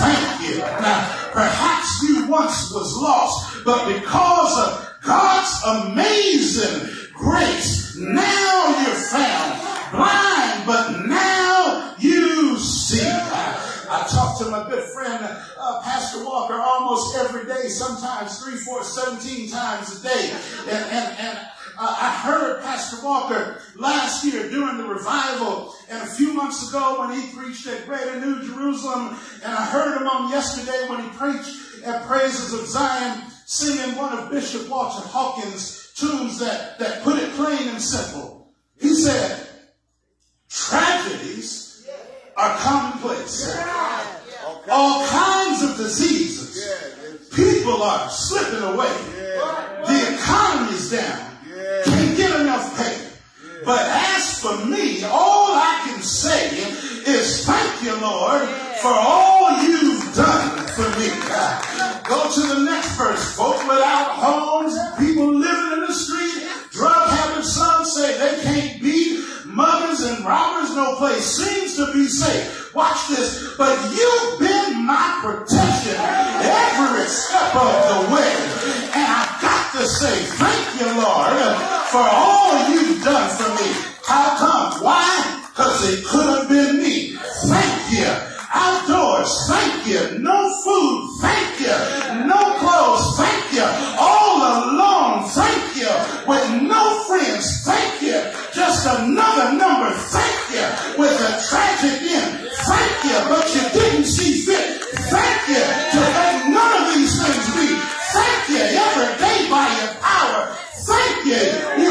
thank you. Now, perhaps you once was lost, but because of God's amazing grace, now you're found blind, but now you see. I, I talk to my good friend, uh, Pastor Walker, almost every day, sometimes three, four, 17 times a day. And, and, and uh, I heard Pastor Walker last year during the revival and a few months ago when he preached at Greater New Jerusalem. And I heard him on yesterday when he preached at Praises of Zion singing one of Bishop Walter Hawkins' tunes that, that put it plain and simple. He said, tragedies are commonplace. All kinds of diseases. yeah, People are slipping away. yeah, The is down. yeah. Can't get enough But as for me, all I can say is thank you, Lord, for all you've done for me. Go to the next verse. Folk without homes, people living in the street, drug habits, some say they can't beat, muggers and robbers, no place seems to be safe. Watch this. But you've been my protection every step of the way. And I've got to say thank you, Lord, for all you've done for me. How come? Why? Because it could have been me. Thank you. Outdoors, thank you. No food, thank you. No clothes, thank you. All alone, thank you. With no friends, thank you. Just another number, thank you. With a tragic end, thank you. But you didn't see fit, thank you. To let none of these things be, thank you. Every day by your power, thank you.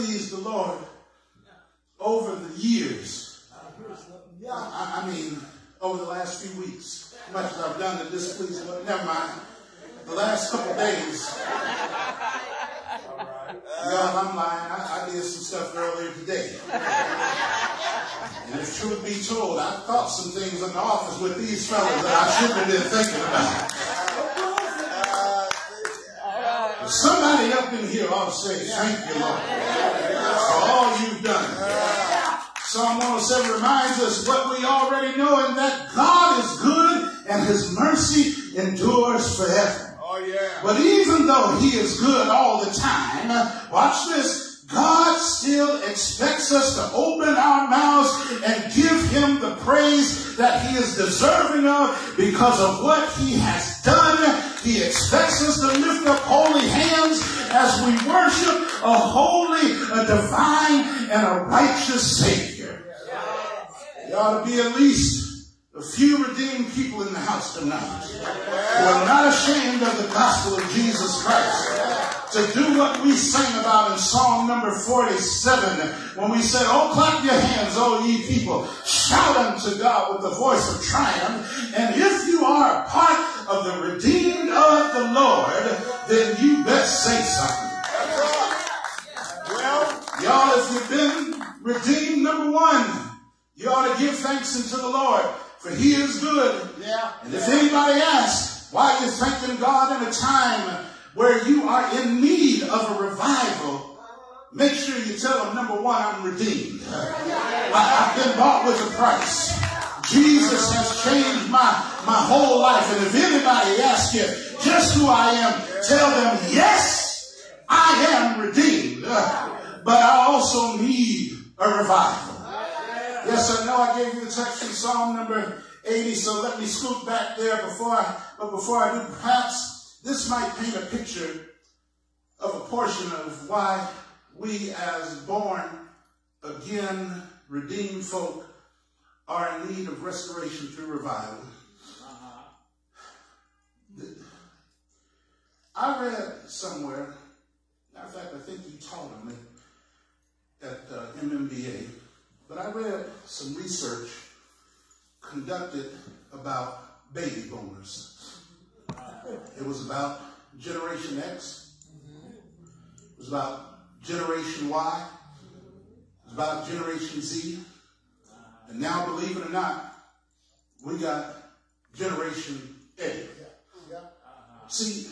To displease the Lord over the years, I, I mean, over the last few weeks, much as I've done to displease Lord, never mind, the last couple days, y'all, I'm lying. I, I did some stuff earlier today. And if truth be told, I thought some things in the office with these fellas that I shouldn't have been thinking about. Somebody up in here ought to say, thank you, Lord, for all you've done. Psalm 107 reminds us what we already know and that God is good and his mercy endures forever. oh yeah. But even though he is good all the time, watch this. God still expects us to open our mouths and give him the praise that he is deserving of because of what he has done. He expects us to lift up holy hands as we worship a holy, a divine, and a righteous Savior. There ought to be at least a few redeemed people in the house tonight who are not ashamed of the gospel of Jesus Christ. To do what we sang about in Psalm number 47 when we said, Oh, clap your hands, all ye people. Shout unto God with the voice of triumph. And if you are part of the redeemed of the Lord, then you best say something. Well, Y'all, if you've been redeemed, number one, you ought to give thanks unto the Lord, for he is good. Yeah. And if anybody asks why you're thanking God in a time where you are in need of a revival, make sure you tell them, number one, I'm redeemed. I, have been bought with a price. Jesus has changed my, my whole life. And if anybody asks you just who I am, tell them, yes, I am redeemed. But I also need a revival. Yes, I know I gave you the text from Psalm number 80, so let me scoot back there before I, but before I do, perhaps this might paint a picture of a portion of why we as born again redeemed folk are in need of restoration through revival. I read somewhere, of fact, I think you taught it at uh, MMBA, but I read some research conducted about baby boomers. It was about Generation X. It was about Generation Y. It was about Generation Z. And now, believe it or not, we got Generation A. See,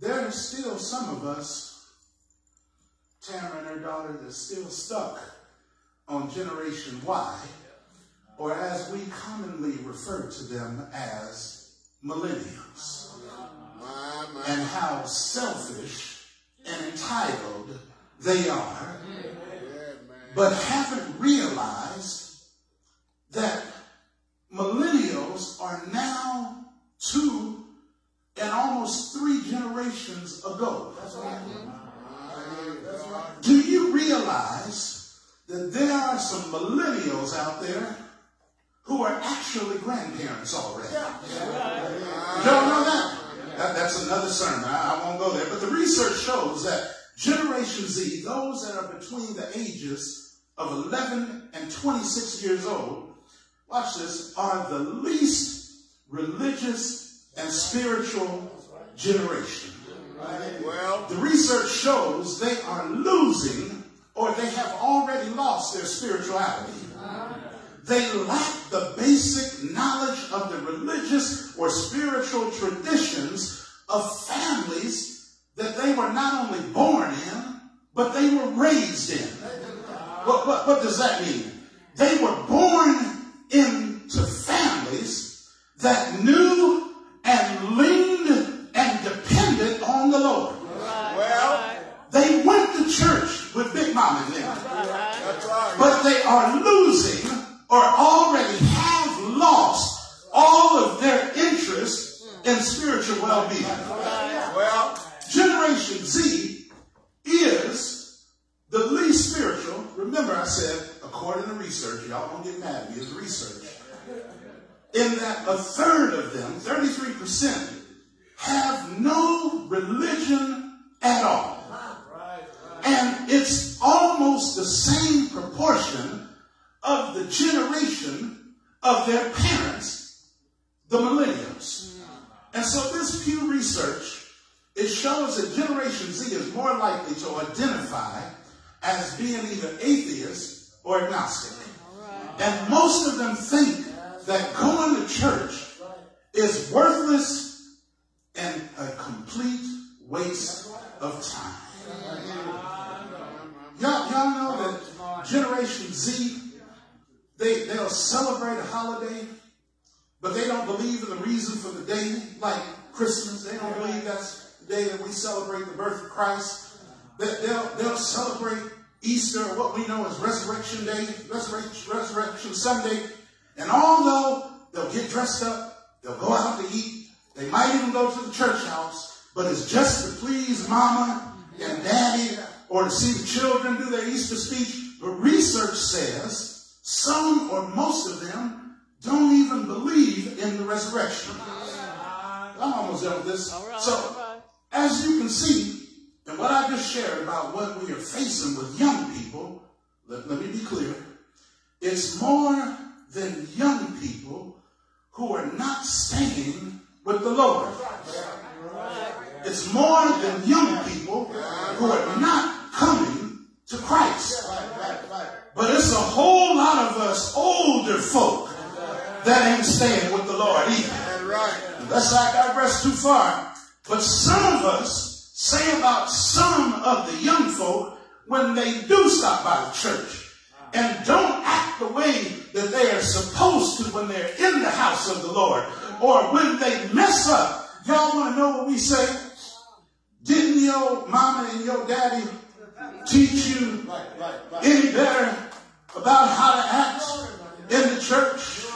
there are still some of us, Tamara and her daughter, that's still stuck on Generation Y, or as we commonly refer to them as millennials, and how selfish and entitled they are, but haven't realized that millennials are now two and almost three generations ago. Do you realize that there are some millennials out there who are actually grandparents already. Y'all know that? that? That's another sermon. I, I won't go there. But the research shows that Generation Z, those that are between the ages of 11 and 26 years old, watch this, are the least religious and spiritual generation. Well, The research shows they are losing or they have already lost their spirituality. They lack the basic knowledge of the religious or spiritual traditions of families that they were not only born in, but they were raised in. What, what, what does that mean? They were born into families that knew and leaned and depended on the Lord. well, They went to church with Big Mama and them, that's right. but they are losing or already have lost all of their interest in spiritual well-being. Well, Generation Z is the least spiritual. Remember, I said, according to research, y'all don't get mad at me, it's research. In that a third of them, 33%, have no religion at all. And it's almost the same proportion of the generation of their parents, the millennials. And so this Pew research, it shows that Generation Z is more likely to identify as being either atheist or agnostic. And most of them think that going to church is worthless and a complete waste of time. Y'all, y'all know that Generation Z, they, they'll celebrate a holiday, but they don't believe in the reason for the day, like Christmas. They don't believe that's the day that we celebrate the birth of Christ. They, they'll, they'll celebrate Easter, what we know as Resurrection Day, Resurrection, Resurrection Sunday. And although they'll get dressed up, they'll go out to eat, they might even go to the church house, but it's just to please mama and daddy or to see the children do their Easter speech. But research says some or most of them don't even believe in the resurrection. I'm almost done with this. so, as you can see, and what I just shared about what we are facing with young people, let, let me be clear. It's more than young people who are not staying with the Lord. It's more than young people who are not coming to Christ. But it's a whole lot of us older folk that ain't staying with the Lord either. that's right. Unless I digress too far. But some of us say about some of the young folk when they do stop by the church and don't act the way that they are supposed to when they're in the house of the Lord or when they mess up. Y'all want to know what we say? Didn't your mama and your daddy teach you any better about how to act in the church?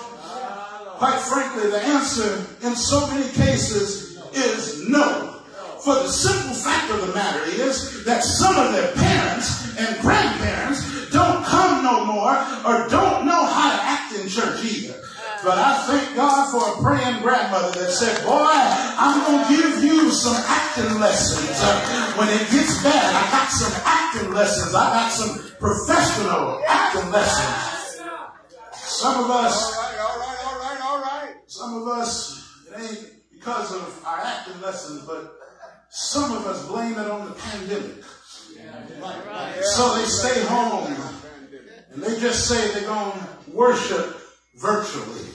Quite frankly, the answer in so many cases is no. For the simple fact of the matter is that some of their parents and grandparents don't come no more or don't know how to act in church either. But I thank God for a praying grandmother that said, boy, I'm going to give you some acting lessons. Uh, when it gets bad, I got some acting lessons. I got some professional acting lessons. Some of us All right, all right, all right, all right. Some of us, it ain't because of our acting lessons, but some of us blame it on the pandemic. So they stay home and they just say they're going to worship virtually.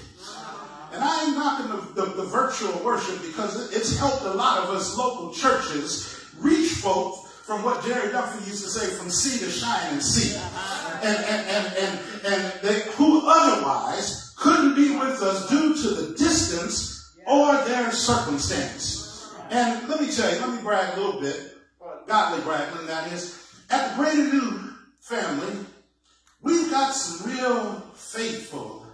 And I ain't knocking the, the, the virtual worship because it's helped a lot of us local churches reach folk from what Jerry Duffy used to say, from sea to shine and see. And, and, and, and, and they, who otherwise couldn't be with us due to the distance or their circumstance. And let me tell you, let me brag a little bit, godly bragging, that is, at the Greater New family, we've got some real faithful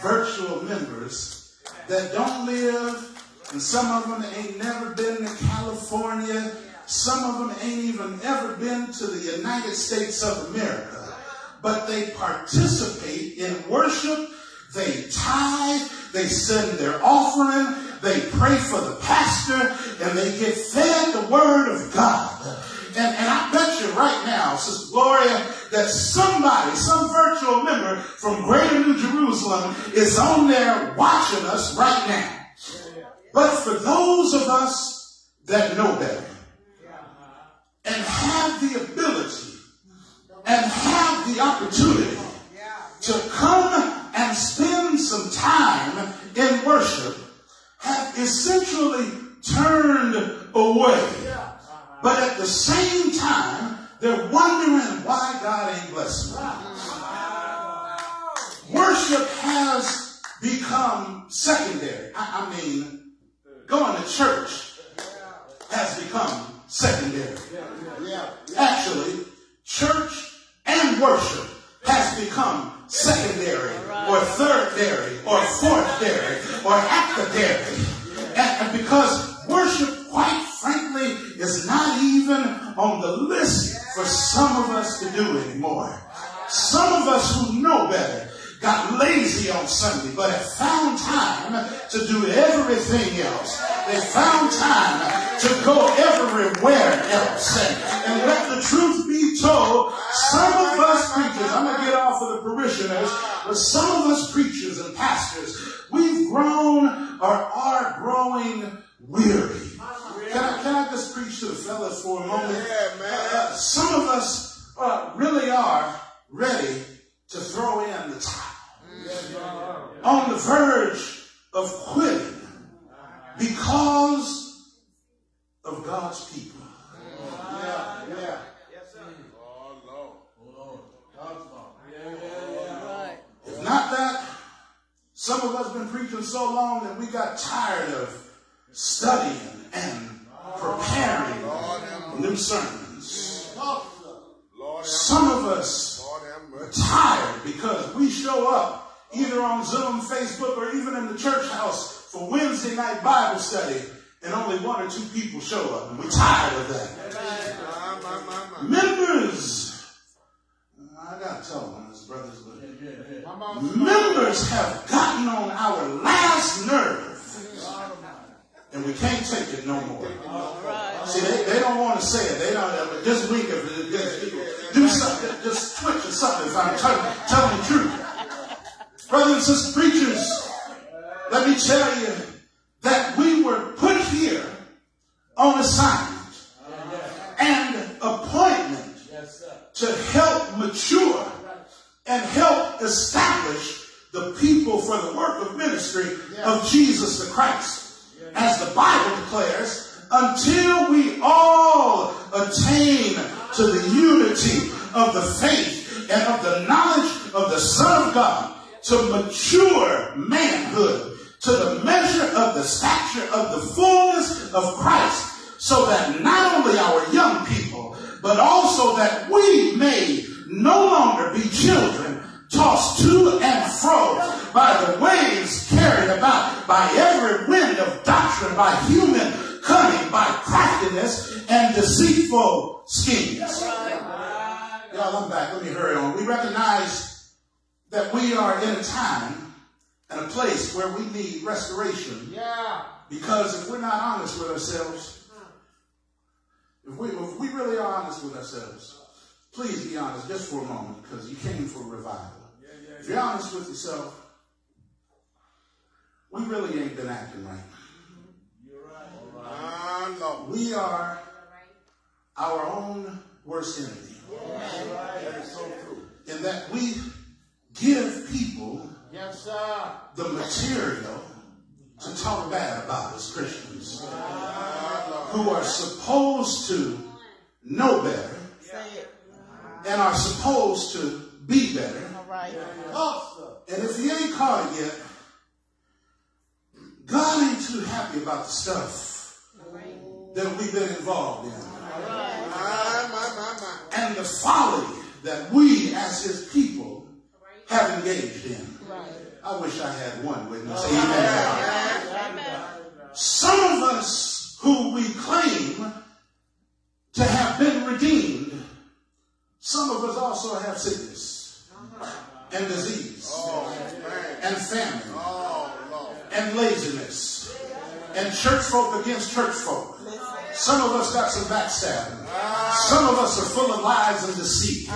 virtual members that don't live, and some of them ain't never been to California. Some of them ain't even ever been to the United States of America. But they participate in worship they tithe, they send their offering, they pray for the pastor, and they get fed the word of God. And, and I bet you right now, Sister Gloria, that somebody, some virtual member from Greater New Jerusalem is on there watching us right now. But for those of us that know better and have the ability and have the opportunity to come and spend some time in worship have essentially turned away. But at the same time, they're wondering why God ain't blessing them. Worship has become secondary. I, I mean, going to church has become secondary. Actually, church and worship has become secondary or thirdary or fourthary or actadary. And, and because worship, quite frankly, is not even on the list for some of us to do anymore. Some of us who know better got lazy on Sunday, but have found time to do everything else. They found time to go everywhere else. And, and let the truth be told, some of us preachers, I'm going to get off of the parishioners, but some of us preachers and pastors, we've grown or are growing weary. Can I, can I just preach to the fellas for a moment? Yeah, man. Uh, some of us uh, really are ready to throw in the towel. On the verge of quitting because of God's people. Lord. If not that, some of us been preaching so long that we got tired of studying and preparing new sermons. Some of us are tired because we show up either on Zoom, Facebook, or even in the church house for Wednesday night Bible study, and only one or two people show up, and we're tired of that. Members, I gotta tell them this, brothers, but members have gotten on our last nerve, and we can't take it no more. See, they, they don't want to say it. They don't. Just wink of it. Just do something. Just twitch or something. If I'm telling, telling the truth, brothers and sisters, preachers, let me tell you that we were put here on assignment and appointment to help mature and help establish the people for the work of ministry of Jesus the Christ. As the Bible declares, until we all attain to the unity of the faith and of the knowledge of the Son of God, to mature manhood, to the measure of the stature of the fullness of Christ, so that not only our young people, but also that we may no longer be children tossed to and fro by the waves carried about by every wind of doctrine, by human cunning, by craftiness and deceitful schemes. Y'all, I'm back. Let me hurry on. We recognize that we are in a time and a place where we need restoration. Yeah. Because if we're not honest with ourselves, hmm. if we, if we really are honest with ourselves, please be honest just for a moment because you came for revival. If you're honest with yourself, we really ain't been acting right. My Lord. Ah, we are our own worst enemy. That is so true. In that we give people Yes, sir. the material to talk bad about us Christians who are supposed to know better and are supposed to be better. And if you ain't caught it yet, God ain't too happy about the stuff that we've been involved in. And the folly that we as his people have engaged in. I wish I had one witness. Amen. Some of us who we claim to have been redeemed, some of us also have sickness and disease. Oh, and famine Oh, and laziness and church folk against church folk. Some of us got some backstabbing. Some of us are full of lies and deceit.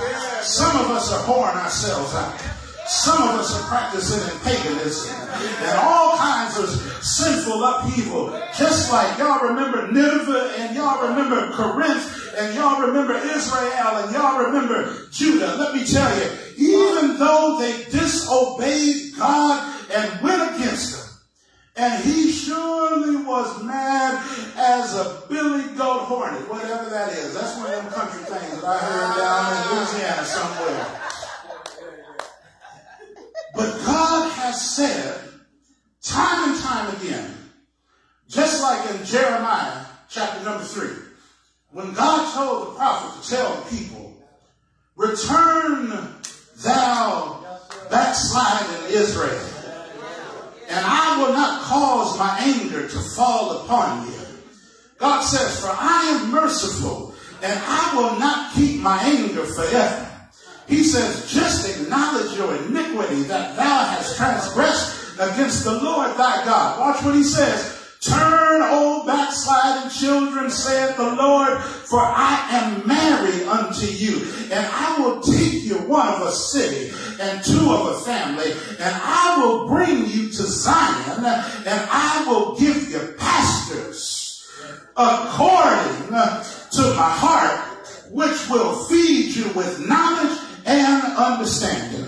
Some of us are whoring ourselves out. Some of us are practicing in paganism and all kinds of sinful upheaval. Just like y'all remember Nineveh and y'all remember Corinth and y'all remember Israel and y'all remember Judah. Let me tell you, even though they disobeyed God and went against him, and he surely was mad as a billy goat hornet, whatever that is. That's one of them country things that I heard down in Louisiana somewhere. But God has said time and time again, just like in Jeremiah chapter number three, when God told the prophet to tell the people, return thou backsliding Israel and I will not cause my anger to fall upon you. God says, For I am merciful, and I will not keep my anger forever. He says, Just acknowledge your iniquity that thou hast transgressed against the Lord thy God. Watch what he says. Turn, O backsliding children, saith the Lord, for I am married unto you, and I will take you one of a city and two of a family, and I will bring you to Zion, and I will give you pastors according to my heart, which will feed you with knowledge and understanding.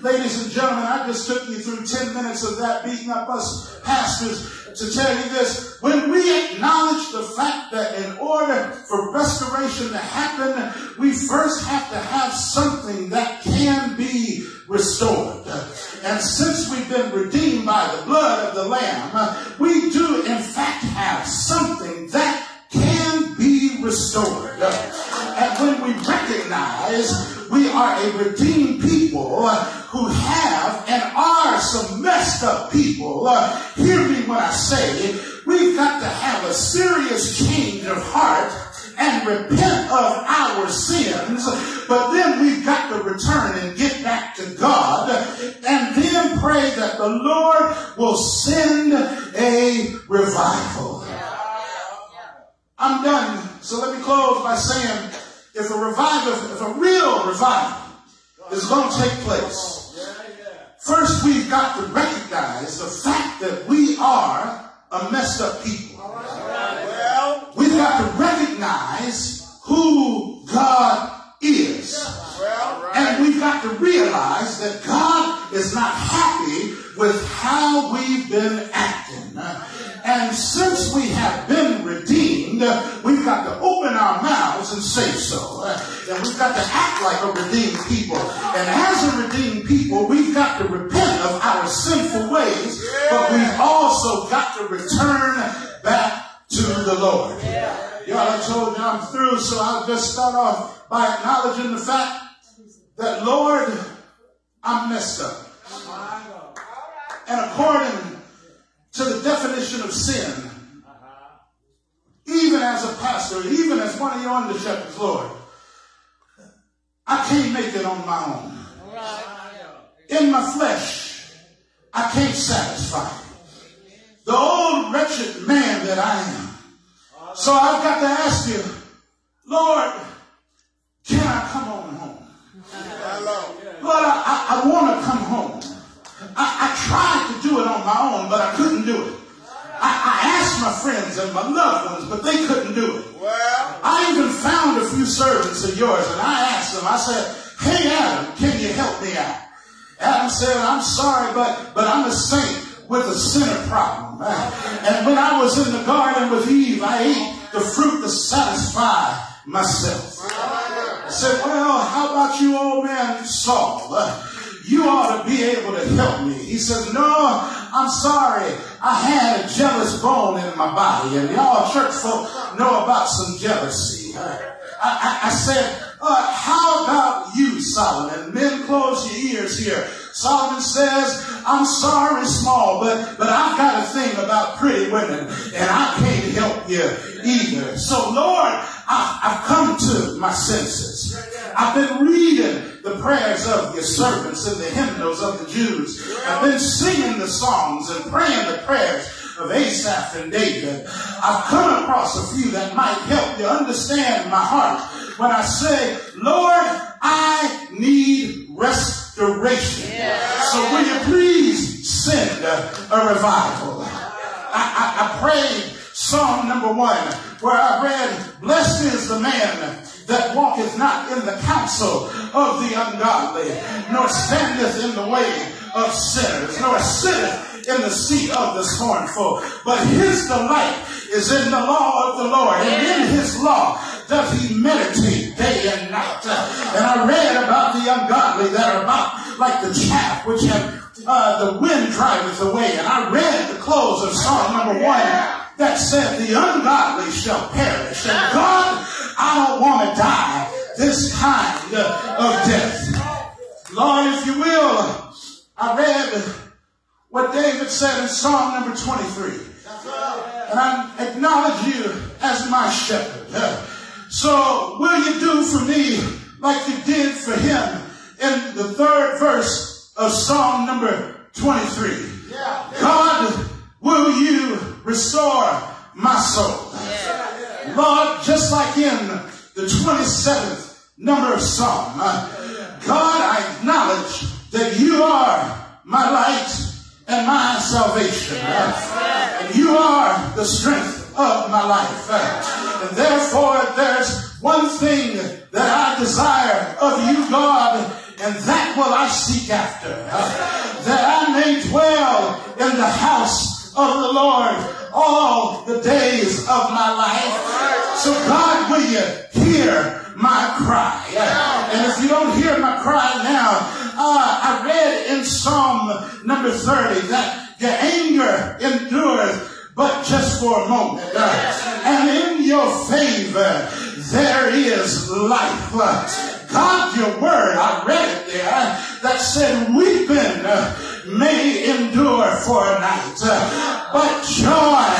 Ladies and gentlemen, I just took you through 10 minutes of that beating up us pastors to tell you this. When we acknowledge the fact that in order for restoration to happen, we first have to have something that can be restored. And since we've been redeemed by the blood of the Lamb, we do in fact have something that can be restored. And when we recognize we are a redeemed people uh, who have and are some messed up people, uh, hear me when I say we've got to have a serious change of heart and repent of our sins, but then we've got to return and get back to God and then pray that the Lord will send a revival. I'm done. So let me close by saying if a revival, if a real revival is going to take place, first we've got to recognize the fact that we are a messed up people. We've got to recognize who God is. And we've got to realize that God is not happy with how we've been acting. And since we have been redeemed, we've got to And we've got to act like a redeemed people. And as a redeemed people, we've got to repent of our sinful ways, but we've also got to return back to the Lord. Y'all, I told you I'm through, so I'll just start off by acknowledging the fact that, Lord, I'm messed up. And according to the definition of sin, uh-huh. even as a pastor, even as one of your under shepherds, Lord, I can't make it on my own. In my flesh, I can't satisfy. The old wretched man that I am. So I've got to ask you, Lord, can I come on home? Lord, I, I, I want to come home. I, I tried to do it on my own, but I couldn't do it. I, I asked my friends and my loved ones, but they couldn't do it. Well, I even found a few servants of yours, and I asked them, I said, Hey, Adam, can you help me out? Adam said, I'm sorry, but, but I'm a saint with a sinner problem. [LAUGHS] And when I was in the garden with Eve, I ate the fruit to satisfy myself. I said, Well, how about you, old man Saul? [LAUGHS] You ought to be able to help me. He says, No, I'm sorry. I had a jealous bone in my body, and y'all church folk know about some jealousy. I, I, I said, uh, How about you, Solomon? Men, close your ears here. Solomon says, I'm sorry, small, but, but I've got a thing about pretty women, and I can't help you either. So, Lord, I, I've come to my senses. I've been reading the prayers of your servants and the hymnals of the Jews. I've been singing the songs and praying the prayers of Asaph and David. I've come across a few that might help you understand my heart when I say, Lord, I need restoration. So will you please send a revival? I, I, I prayed Psalm number one, where I read, Blessed is the man that walketh not in the counsel of the ungodly, nor standeth in the way of sinners, nor sitteth in the seat of the scornful. But his delight is in the law of the Lord, and in his law does he meditate day and night. And I read about the ungodly that are about like the chaff which have uh, the wind driveth away. And I read the close of Psalm number one that said, The ungodly shall perish. And God, I don't want to die this kind of death. Lord, if you will, I read what David said in Psalm number 23. And I acknowledge you as my shepherd. So will you do for me like you did for him in the third verse of Psalm number 23? God, will you restore my soul? Lord, just like in the 27th number of Psalm, uh, God, I acknowledge that you are my light and my salvation. Uh, and you are the strength of my life. And therefore, there's one thing that I desire of you, God, and that will I seek after, that I may dwell in the house of the Lord all the days of my life. So God, will you hear my cry? And if you don't hear my cry now, uh, I read in Psalm number 30 that your anger endureth but just for a moment. And in your favor, there is life. God, your word, I read it there, that said, weeping may endure for a night, but joy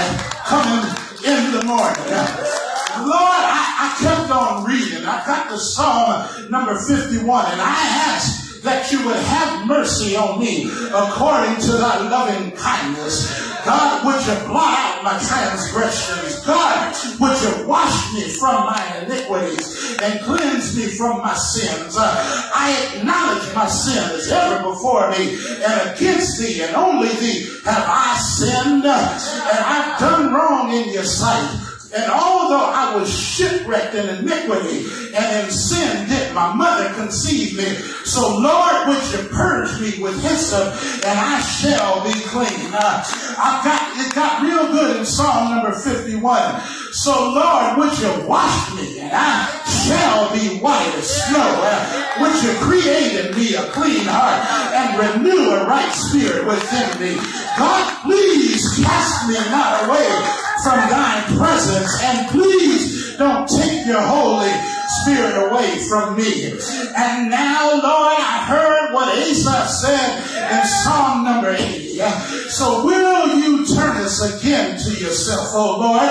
coming in the morning. Lord, I, I kept on reading. I got to Psalm number 51 and I asked that you would have mercy on me according to thy loving kindness. God, would you blot out my transgressions? God, would you wash me from my iniquities and cleanse me from my sins? Uh, I acknowledge my sin is ever before me and against thee and only thee have I sinned and I've done wrong in your sight. And although I was shipwrecked in iniquity and in sin did my mother conceive me. So Lord, would you purge me with hyssop and I shall be clean. Uh, I got, it got real good in Psalm number 51. So Lord, would you wash me and I shall be white as snow. Uh, would you create in me a clean heart and renew a right spirit within me. God, please cast me not away from thy presence and please don't take your Holy Spirit away from me. And now, Lord, I heard what Asaph said in Psalm number 80. So will you turn us again to yourself, oh Lord,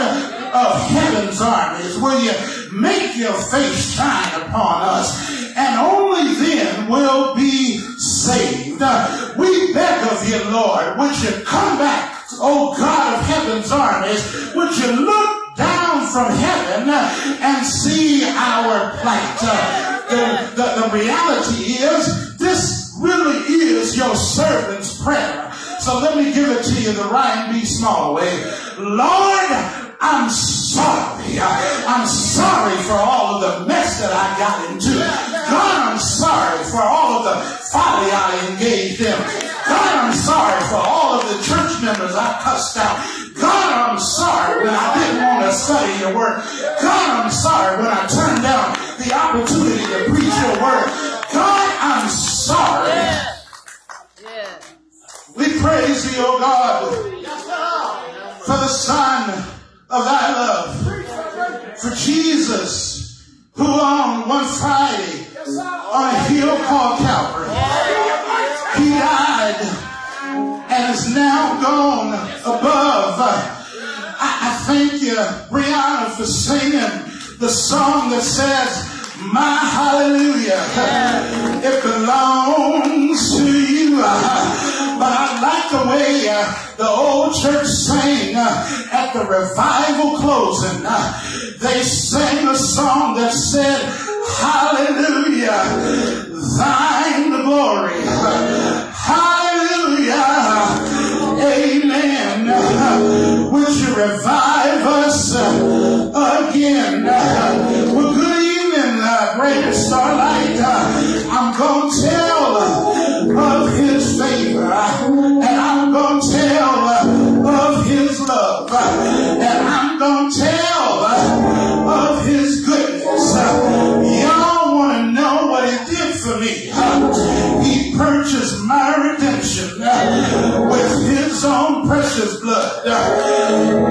of heaven's armies? Will you make your face shine upon us? And only then will be saved. We beg of you, Lord, would you come back O God of heaven's armies, would you look down from heaven and see our plight? Uh, the, the, the reality is, this really is your servant's prayer. So let me give it to you the Ryan B. Small way. Lord, I'm sorry. I'm sorry for all of the mess that I got into. God, I'm sorry for all of the folly I engaged in. God, I'm sorry for all of the church members I cussed out. God, I'm sorry when I didn't want to study your word. God, I'm sorry when I turned down the opportunity to preach your word. God, I'm sorry. We praise thee, O God, for the Son of our love. For Jesus, who on one Friday on a hill called Calvary, he died and is now gone above. I, I thank you, Brianna, for singing the song that says, my hallelujah, it belongs to you but I like the way uh, the old church sang uh, at the revival closing. Uh, they sang a song that said, Hallelujah, thine the glory. Hallelujah, amen. Would you revive? blood.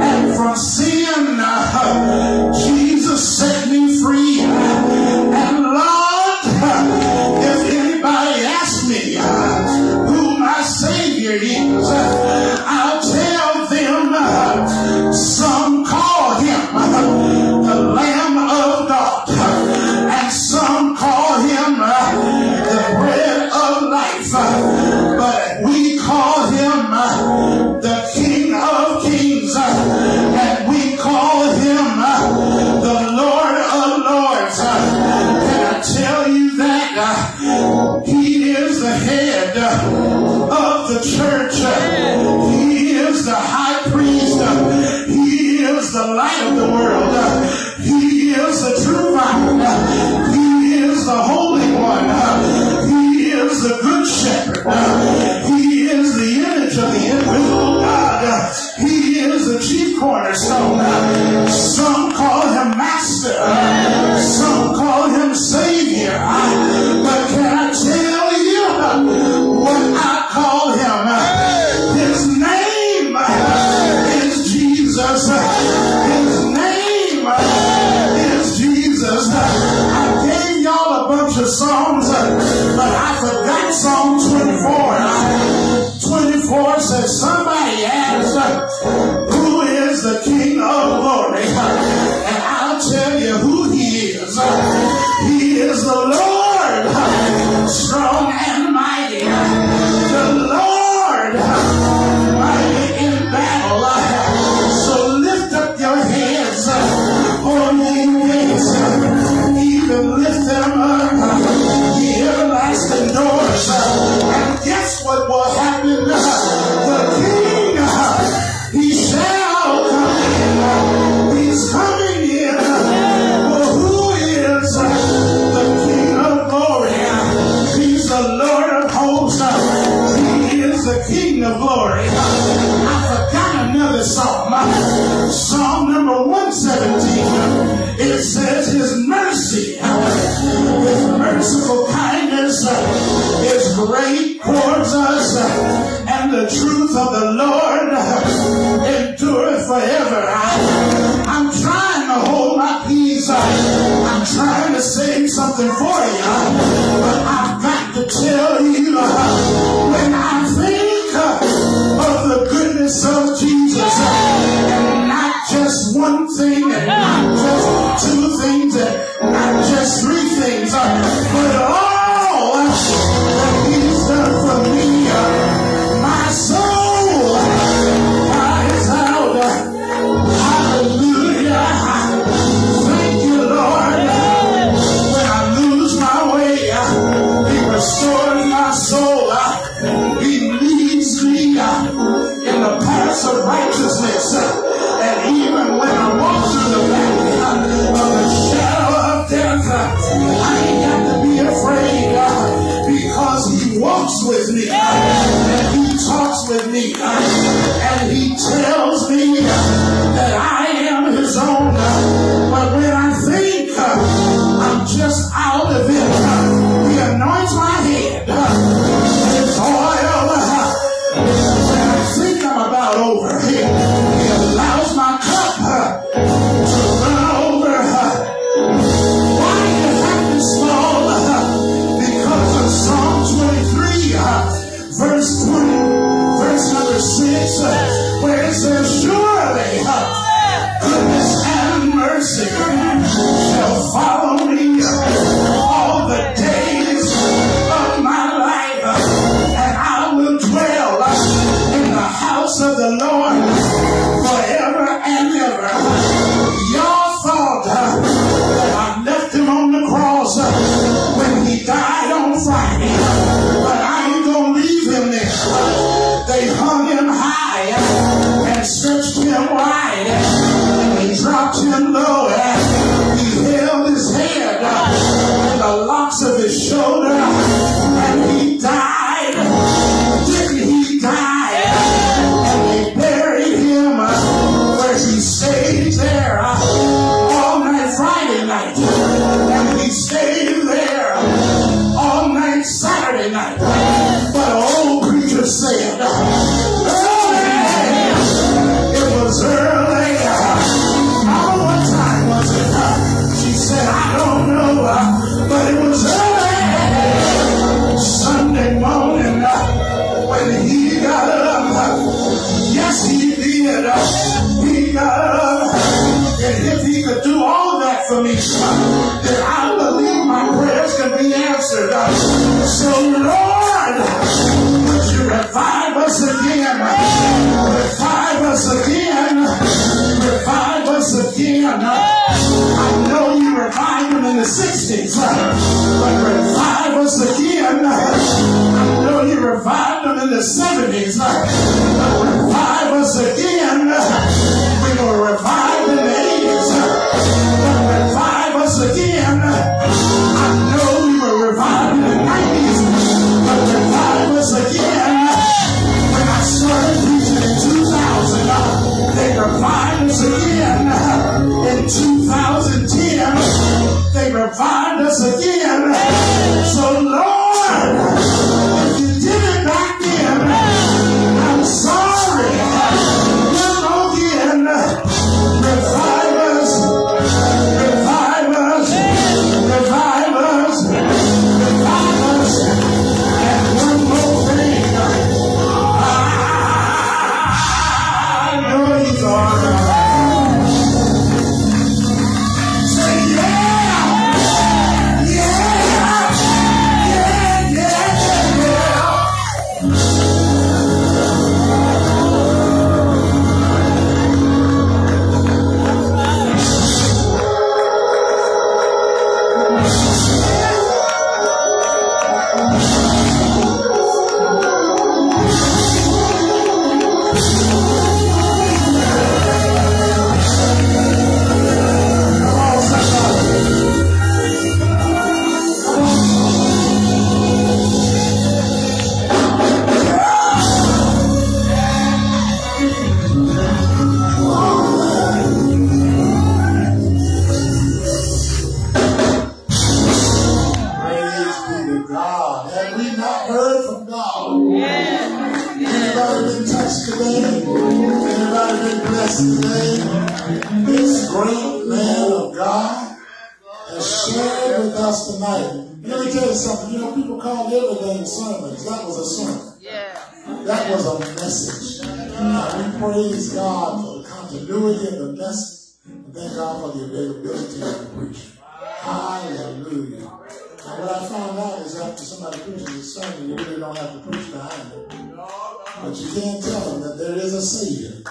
But you can't tell them that there is a Savior.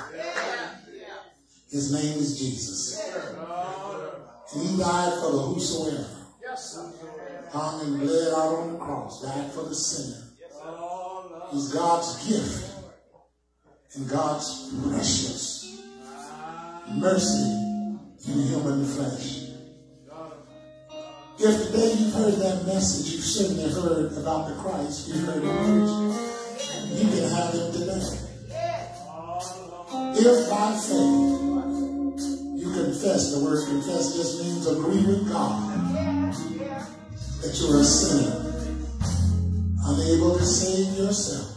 His name is Jesus. And he died for the whosoever. Hung and bled out on the cross, died for the sinner. He's God's gift and God's precious mercy in human flesh. If today you've heard that message, you've certainly heard about the Christ, you've heard him preach. You can have him today. If by faith you confess, the word confess just means agree with God that you're a sinner, unable to save yourself,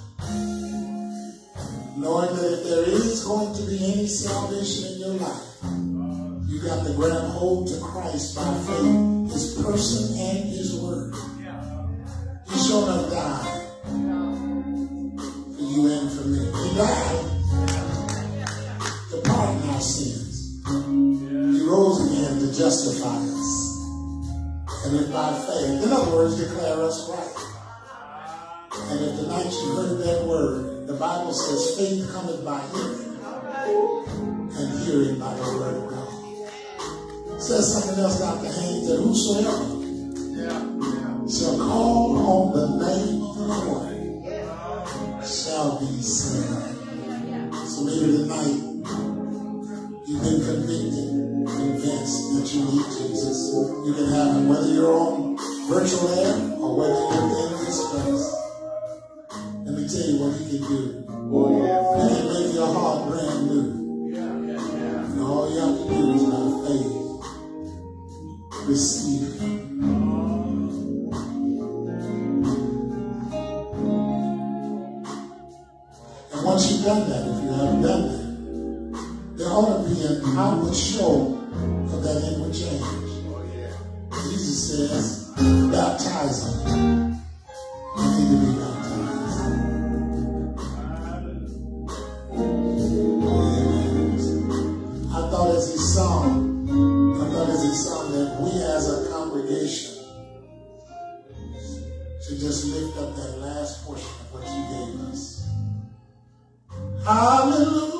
knowing that if there is going to be any salvation in your life, you got to grab hold to Christ by faith, his person and his word. He sure enough died He died to pardon our sins. He rose again to justify us. And if by faith, in other words, declare us right. And if tonight you heard that word, the Bible says faith cometh by hearing, and hearing by the word of God. Says something else, Dr. Haynes, that whosoever shall call on the name of the Lord shall be saved. So maybe tonight you've been convicted, convinced that you need Jesus. You can have him whether you're on virtual air or whether you're in this place, let me tell you what he can do. Oh, he can make your heart brand new. And all you have to do is by faith receive him. Done that, if you haven't done that, there ought to be an outward show of that inward change. Jesus says, baptize them. You need to be baptized. I thought as he sung, I thought as he sung that we as a congregation should just lift up that last portion of what you gave us. Hallelujah,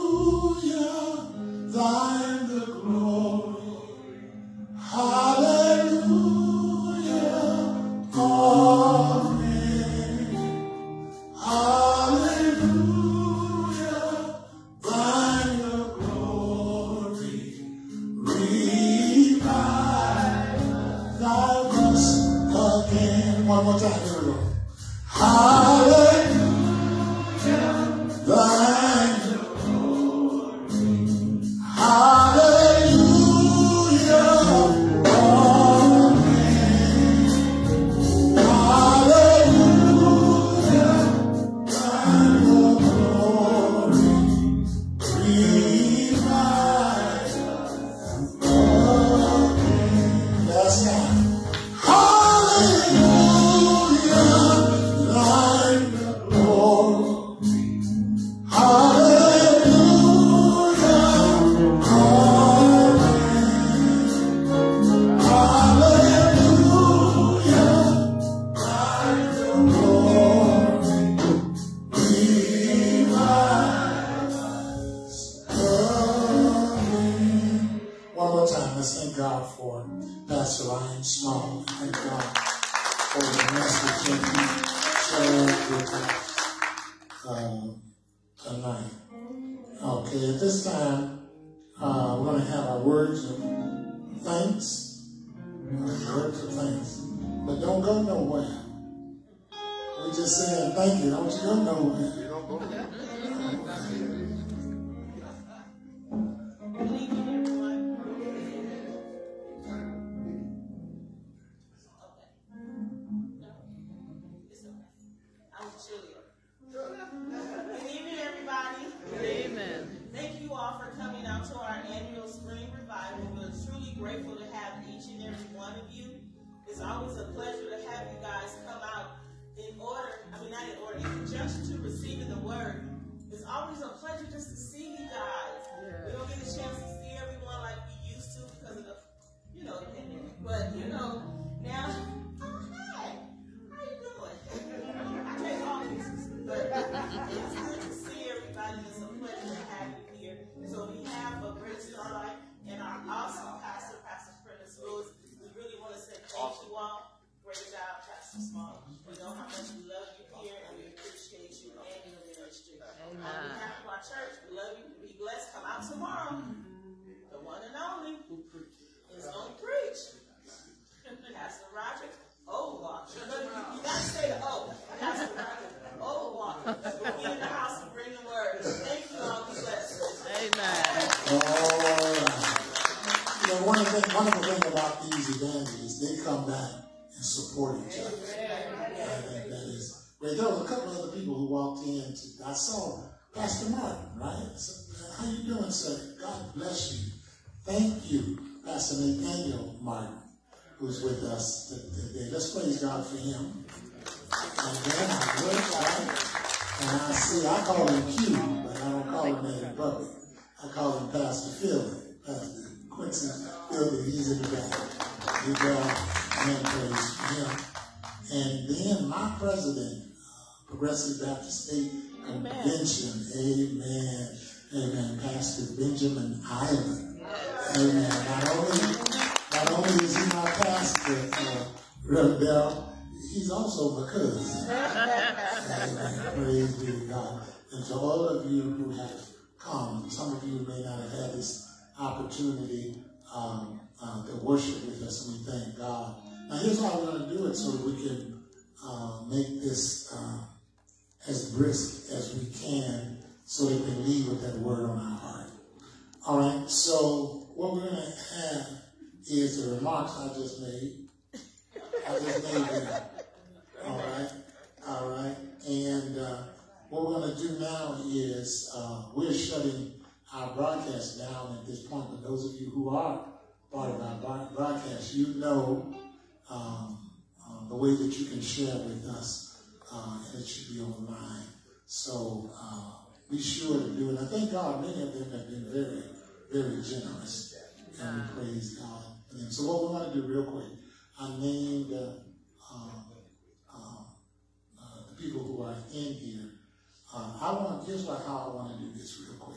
grateful to have each and every one of you. It's always a pleasure to have you guys come out in order, I mean, not in order, in conjunction to receiving the word. It's always a pleasure just to see you guys. We don't get a chance to see everyone like we used to because of the, you know. But, you know, now, oh, hey, how you doing? [LAUGHS] I take all pieces. But it's good to see everybody. It's a pleasure to have you here. So we have a Great Starlight and our awesome pastor, Pastor Prentice Lewis, we really want to say thank you all. Great job, Pastor Small. We know how much we love you here and we appreciate you and your ministry. On behalf of our church, we love you. Be blessed. Come out tomorrow. The one and only is going to preach. [LAUGHS] Pastor Roger Owalker. Oh, [LAUGHS] you got to say the O. Pastor Roger Owalker. Oh, we'll be in the house and bring the word. Thank you all. Be blessed. Amen. All right. You know, one of the thing, wonderful thing about these evangelists, they come back and support each other. Think that is great. There was a couple of other people who walked in. To, I saw Pastor Martin, right? How you doing, sir? God bless you. Thank you, Pastor Nathaniel Martin, who's with us today. Let's praise God for him. And then I look and I see, I call him Q, but I don't call him that in. I call him Pastor Philly, Pastor Quincy Philly, he's in the back. And praise him. And then my president, Progressive Baptist State Convention, amen, amen, Pastor Benjamin Island. Amen. Not only, not only is he my pastor, uh, Reverend Bell, he's also my cousin. [LAUGHS] Amen. Praise be to God. And to all of you who have come, some of you may not have had this opportunity um, uh, worship with us, and we thank God. Now, here's how we're going to do it so we can uh, make this uh, as brisk as we can so that we leave with that word on our heart. All right, so what we're going to have is the remarks I just made. I just made them. All right, all right. And uh, what we're going to do now is uh, we're shutting our broadcast down at this point. But those of you who are part of our broadcast, you know um, uh, the way that you can share with us, uh, and it should be online. So uh, be sure to do it. I thank God many of them have been very, very generous, and we praise God them. So what we're going to do real quick, I named uh, um, um, uh, the people who are in here. Uh, I want, here's what, how I want to do this real quick.